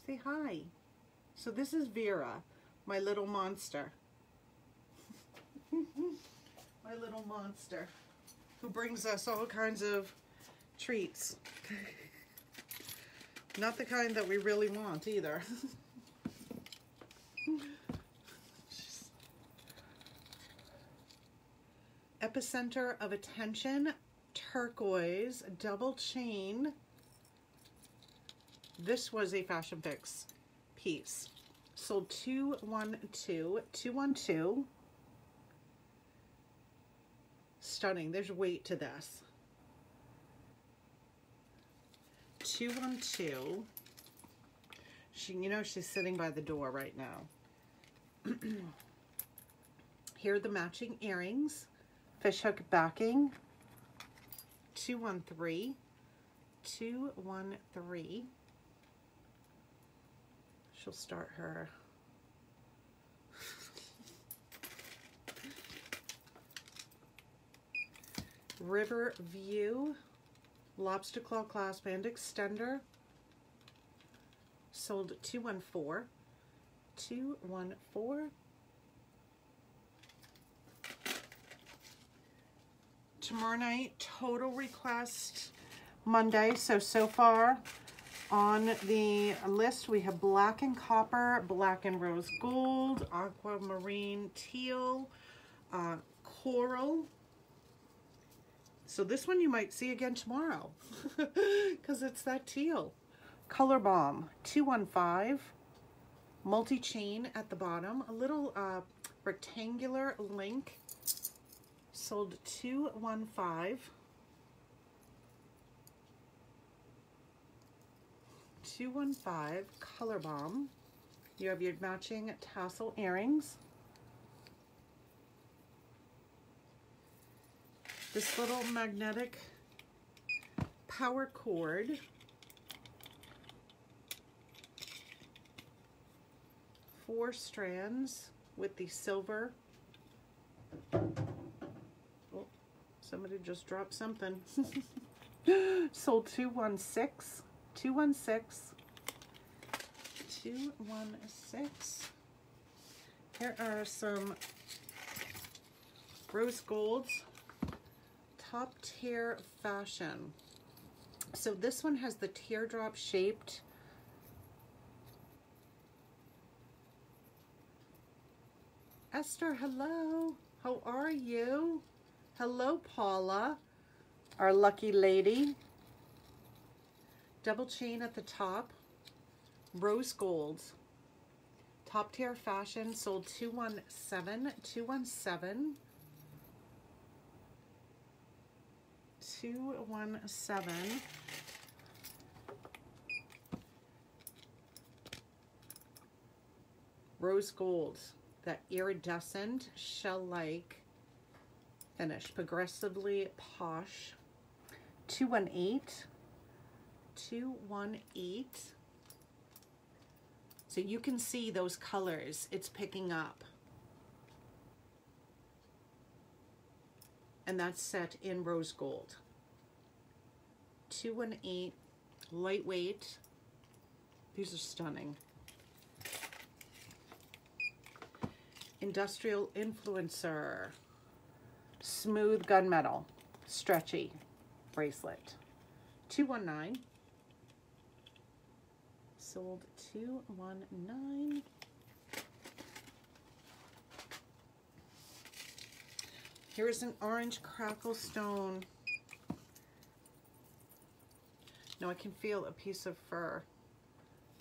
Say hi. So this is Vera, my little monster. my little monster who brings us all kinds of treats. Not the kind that we really want either. Epicenter of Attention, turquoise, double chain. This was a Fashion Fix piece. Sold 212, 212 stunning. There's weight to this. 212. She, you know, she's sitting by the door right now. Here are the matching earrings. Fishhook backing. 213. 213. She'll start her River View Lobster Claw Clasp and Extender. Sold 214. 214. Tomorrow night, total request Monday. So, so far, On the list, we have black and copper, black and rose gold, aquamarine teal, uh, coral. So this one you might see again tomorrow because it's that teal. Color Bomb 215, multi-chain at the bottom, a little uh, rectangular link, sold 215. 215 Color Bomb. You have your matching tassel earrings. This little magnetic power cord. Four strands with the silver. Oh, somebody just dropped something. Sold 216. 216. 216. Here are some rose golds. Top tier fashion. So this one has the teardrop shaped Esther, hello. How are you? Hello, Paula, our lucky lady. Double chain at the top. Rose gold. Top tier fashion sold 217. 217. 217. Rose gold. That iridescent shell-like finish. Progressively posh. 218. 218. So you can see those colors it's picking up. And that's set in rose gold. 218, lightweight. These are stunning. Industrial Influencer. Smooth gunmetal. Stretchy bracelet. 219 sold 219 Here's an orange crackle stone. Now I can feel a piece of fur.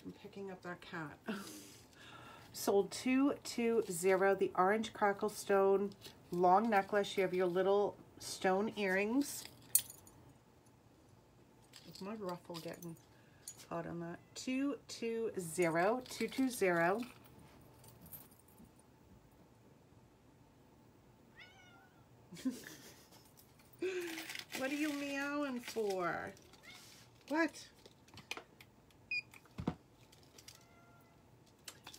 I'm picking up that cat. Sold 220, the orange crackle stone, long necklace. You have your little stone earrings. Is my ruffle getting that? 220, 220. what are you meowing for? What?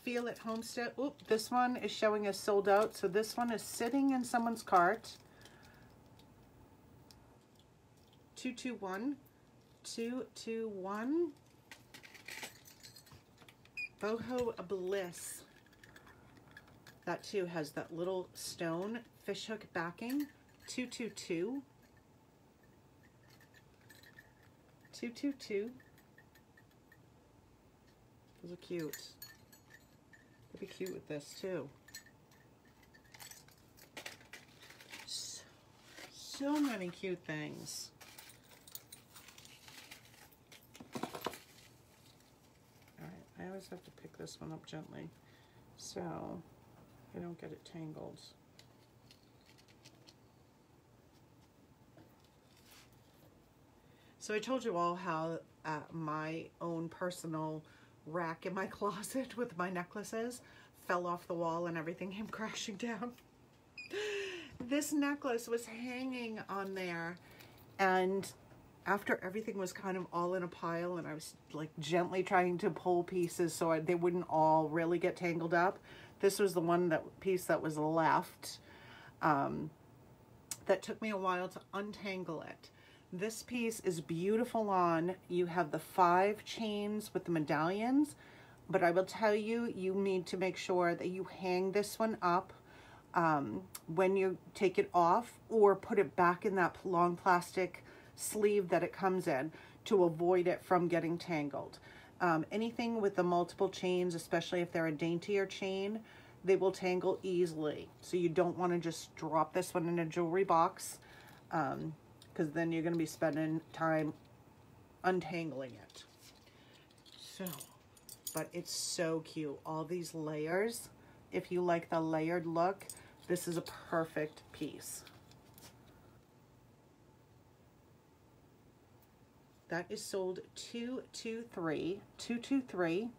Feel it Homestead. Oop, this one is showing us sold out. So this one is sitting in someone's cart. 221. 221. Boho Bliss. That too has that little stone fishhook backing. 222. 222. Those are cute. They'd be cute with this too. So, so many cute things. I always have to pick this one up gently so I don't get it tangled. So I told you all how uh, my own personal rack in my closet with my necklaces fell off the wall and everything came crashing down. this necklace was hanging on there and after everything was kind of all in a pile and I was like gently trying to pull pieces so I, they wouldn't all really get tangled up, this was the one that piece that was left um, that took me a while to untangle it. This piece is beautiful on. You have the five chains with the medallions, but I will tell you, you need to make sure that you hang this one up um, when you take it off or put it back in that long plastic sleeve that it comes in. to avoid it from getting tangled. Um, anything with the multiple chains, especially if they're a daintier chain, they will tangle easily. So you don't want to just drop this one in a jewelry box because um, then you're going to be spending time untangling it. So, but it's so cute. All these layers. If you like the layered look, this is a perfect piece. That is sold 223, 223,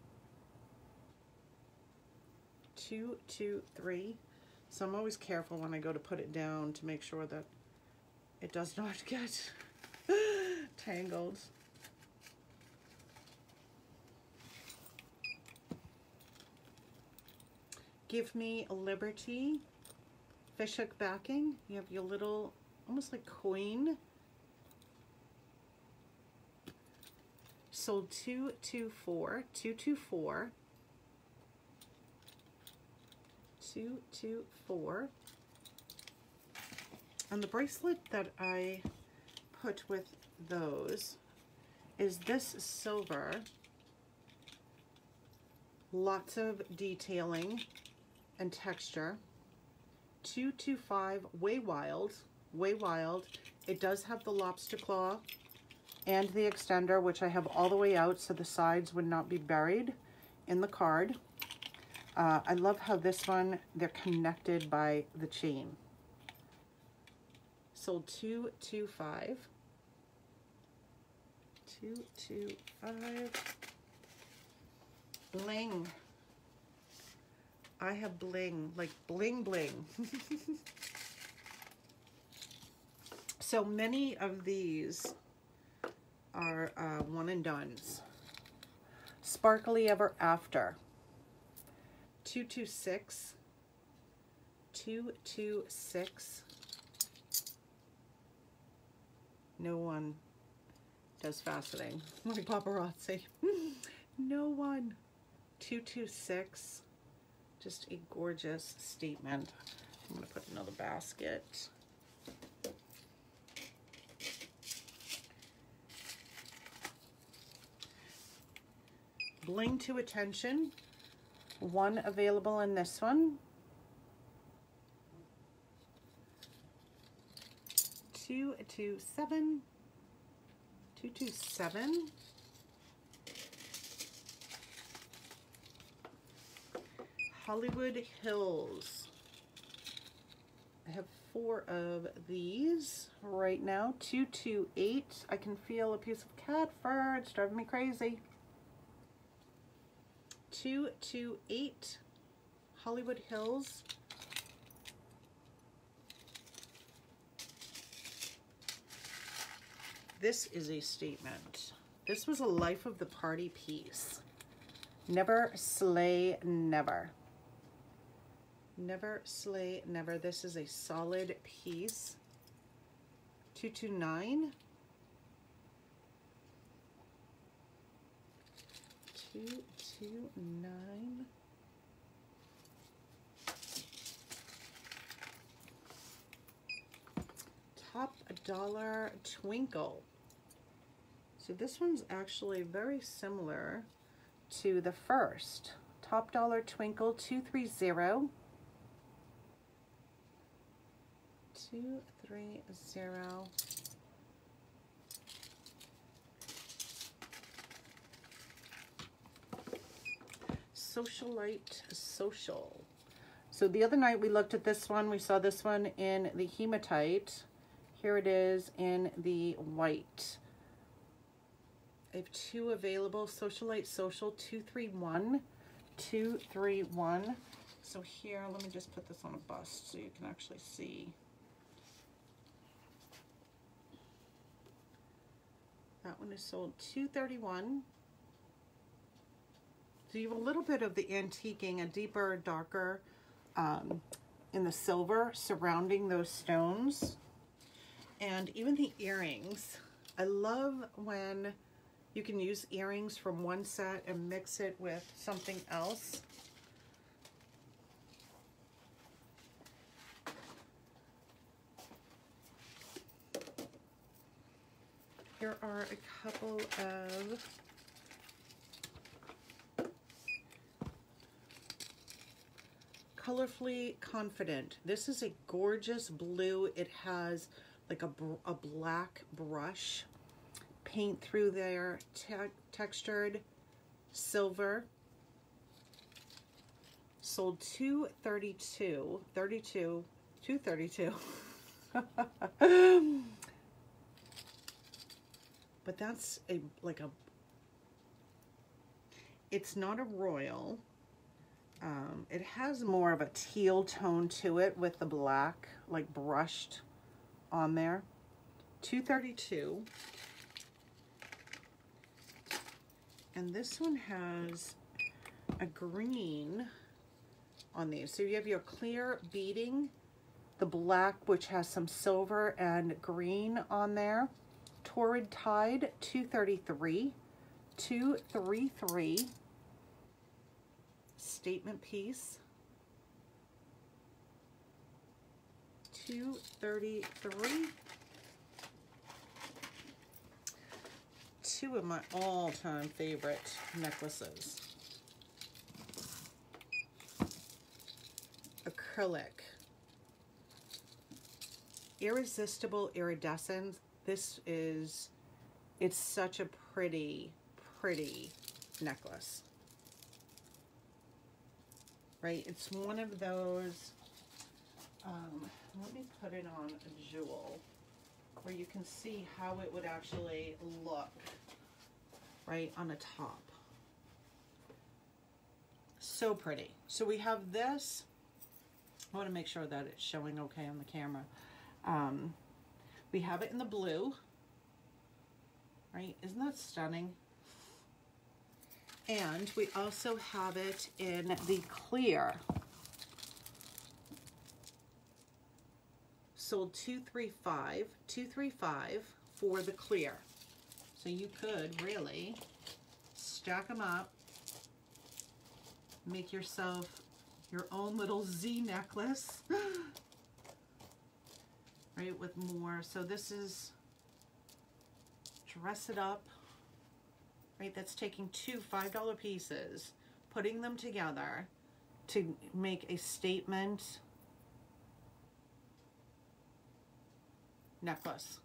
223. So I'm always careful when I go to put it down to make sure that it does not get tangled. Give me a Liberty fishhook backing. You have your little, almost like coin. Sold 224, 224, 224. And the bracelet that I put with those is this silver. Lots of detailing and texture. 225 Way Wild. Way Wild. It does have the lobster claw and the extender, which I have all the way out so the sides would not be buried in the card. Uh, I love how this one, they're connected by the chain. Sold 225. 225. Bling. I have bling, like bling bling. so many of these are uh, one and dones. Sparkly Ever After. 226. 226. No one does faceting like paparazzi. no one. 226. Just a gorgeous statement. I'm going to put another basket. Bling to Attention. One available in this one. Two, two, seven. Two, two, seven. Hollywood Hills. I have four of these right now. 228. I can feel a piece of cat fur. It's driving me crazy. 228 Hollywood Hills. This is a statement. This was a life of the party piece. Never slay never. Never slay never. This is a solid piece. 229. 229. Top dollar twinkle. So this one's actually very similar to the first. Top dollar twinkle 230. 230. Socialite Social. So the other night we looked at this one. We saw this one in the hematite. Here it is in the white. I have two available. Socialite Social 231. 231. So here, let me just put this on a bust so you can actually see. That one is sold 231. So you have a little bit of the antiquing, a deeper, darker um, in the silver surrounding those stones. And even the earrings. I love when you can use earrings from one set and mix it with something else. here are a couple of Colorfully Confident. This is a gorgeous blue. It has like a, a black brush paint through there, te textured silver. Sold 232, 32, 232. but that's a like a it's not a royal um, it has more of a teal tone to it with the black like brushed on there. 232 and this one has a green on these. So you have your clear beading the black which has some silver and green on there. Torrid Tide 233 233 statement piece. 233 two of my all-time favorite necklaces. Acrylic. Irresistible iridescence. This is it's such a pretty pretty necklace right? It's one of those um, let me put it on a jewel where you can see how it would actually look right on the top. So pretty. So we have this. I want to make sure that it's showing okay on the camera. Um, we have it in the blue right? Isn't that stunning and we also have it in the clear. Sold 235 235 for the clear. So you could really stack them up make yourself your own little Z necklace right with more. So this is dress it up right that's taking two five dollar pieces putting them together to make a statement necklace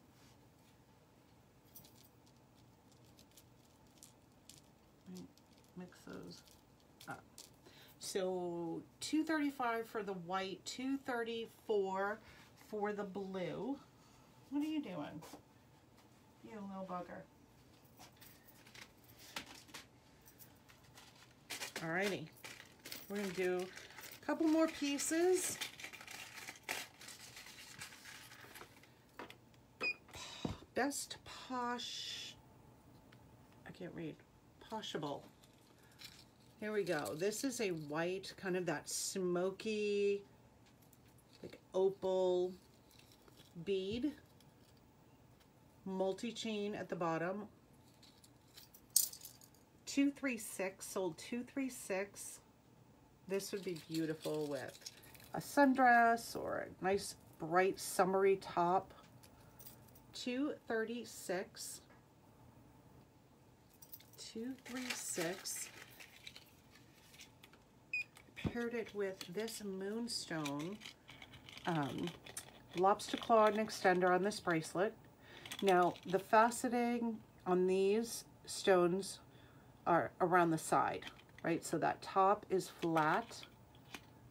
mix those up so 235 for the white 234 for the blue. What are you doing? You little bugger. Alrighty. We're to do a couple more pieces. Best Posh, I can't read, Poshable. Here we go. This is a white, kind of that smoky, like opal bead, multi-chain at the bottom. 236, sold 236. This would be beautiful with a sundress or a nice bright summery top. 236. 236 paired it with this moonstone um, lobster claw and extender on this bracelet. Now, the faceting on these stones are around the side, right? So that top is flat.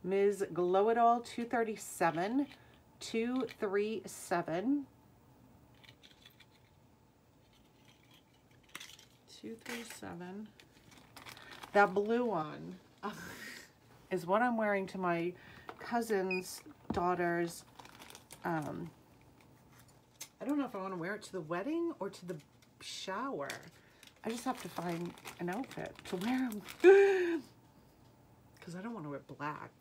Ms. Glow It All 237, 237. 237. That blue one is what I'm wearing to my cousin's daughter's, um, I don't know if I want to wear it to the wedding or to the shower. I just have to find an outfit to wear them. because I don't want to wear black.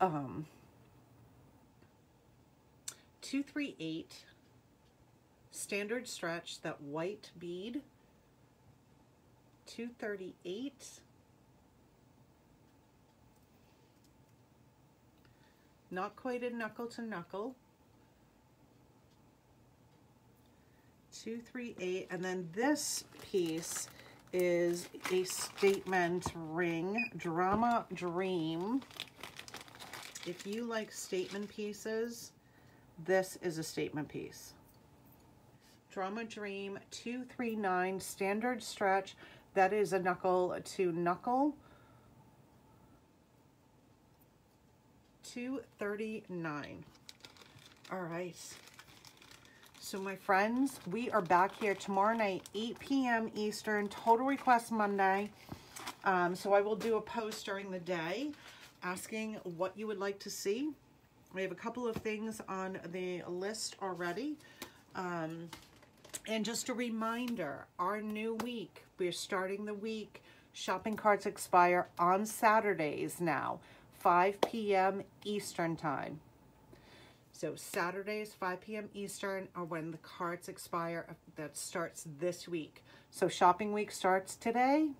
Um, 238 standard stretch, that white bead. 238 Not quite a knuckle to knuckle. 238. And then this piece is a statement ring, Drama Dream. If you like statement pieces, this is a statement piece. Drama Dream 239 standard stretch. That is a knuckle to knuckle. 239. All right. So my friends, we are back here tomorrow night, 8 p.m. Eastern, Total Request Monday. Um, so I will do a post during the day asking what you would like to see. We have a couple of things on the list already. Um, and just a reminder, our new week, we're starting the week. Shopping carts expire on Saturdays now, 5 p.m. Eastern time. So Saturdays, 5 p.m. Eastern are when the cards expire. That starts this week. So shopping week starts today,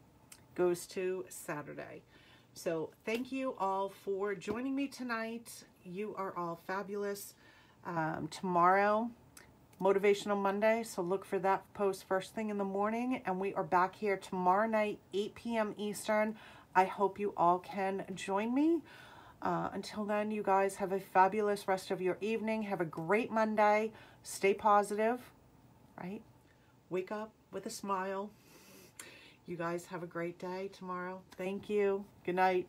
goes to Saturday. So thank you all for joining me tonight. You are all fabulous. Um, tomorrow, Motivational Monday, so look for that post first thing in the morning. And we are back here tomorrow night, 8 p.m. Eastern. I hope you all can join me. Uh, until then, you guys have a fabulous rest of your evening. Have a great Monday. Stay positive, right? Wake up with a smile. You guys have a great day tomorrow. Thank you. Good night.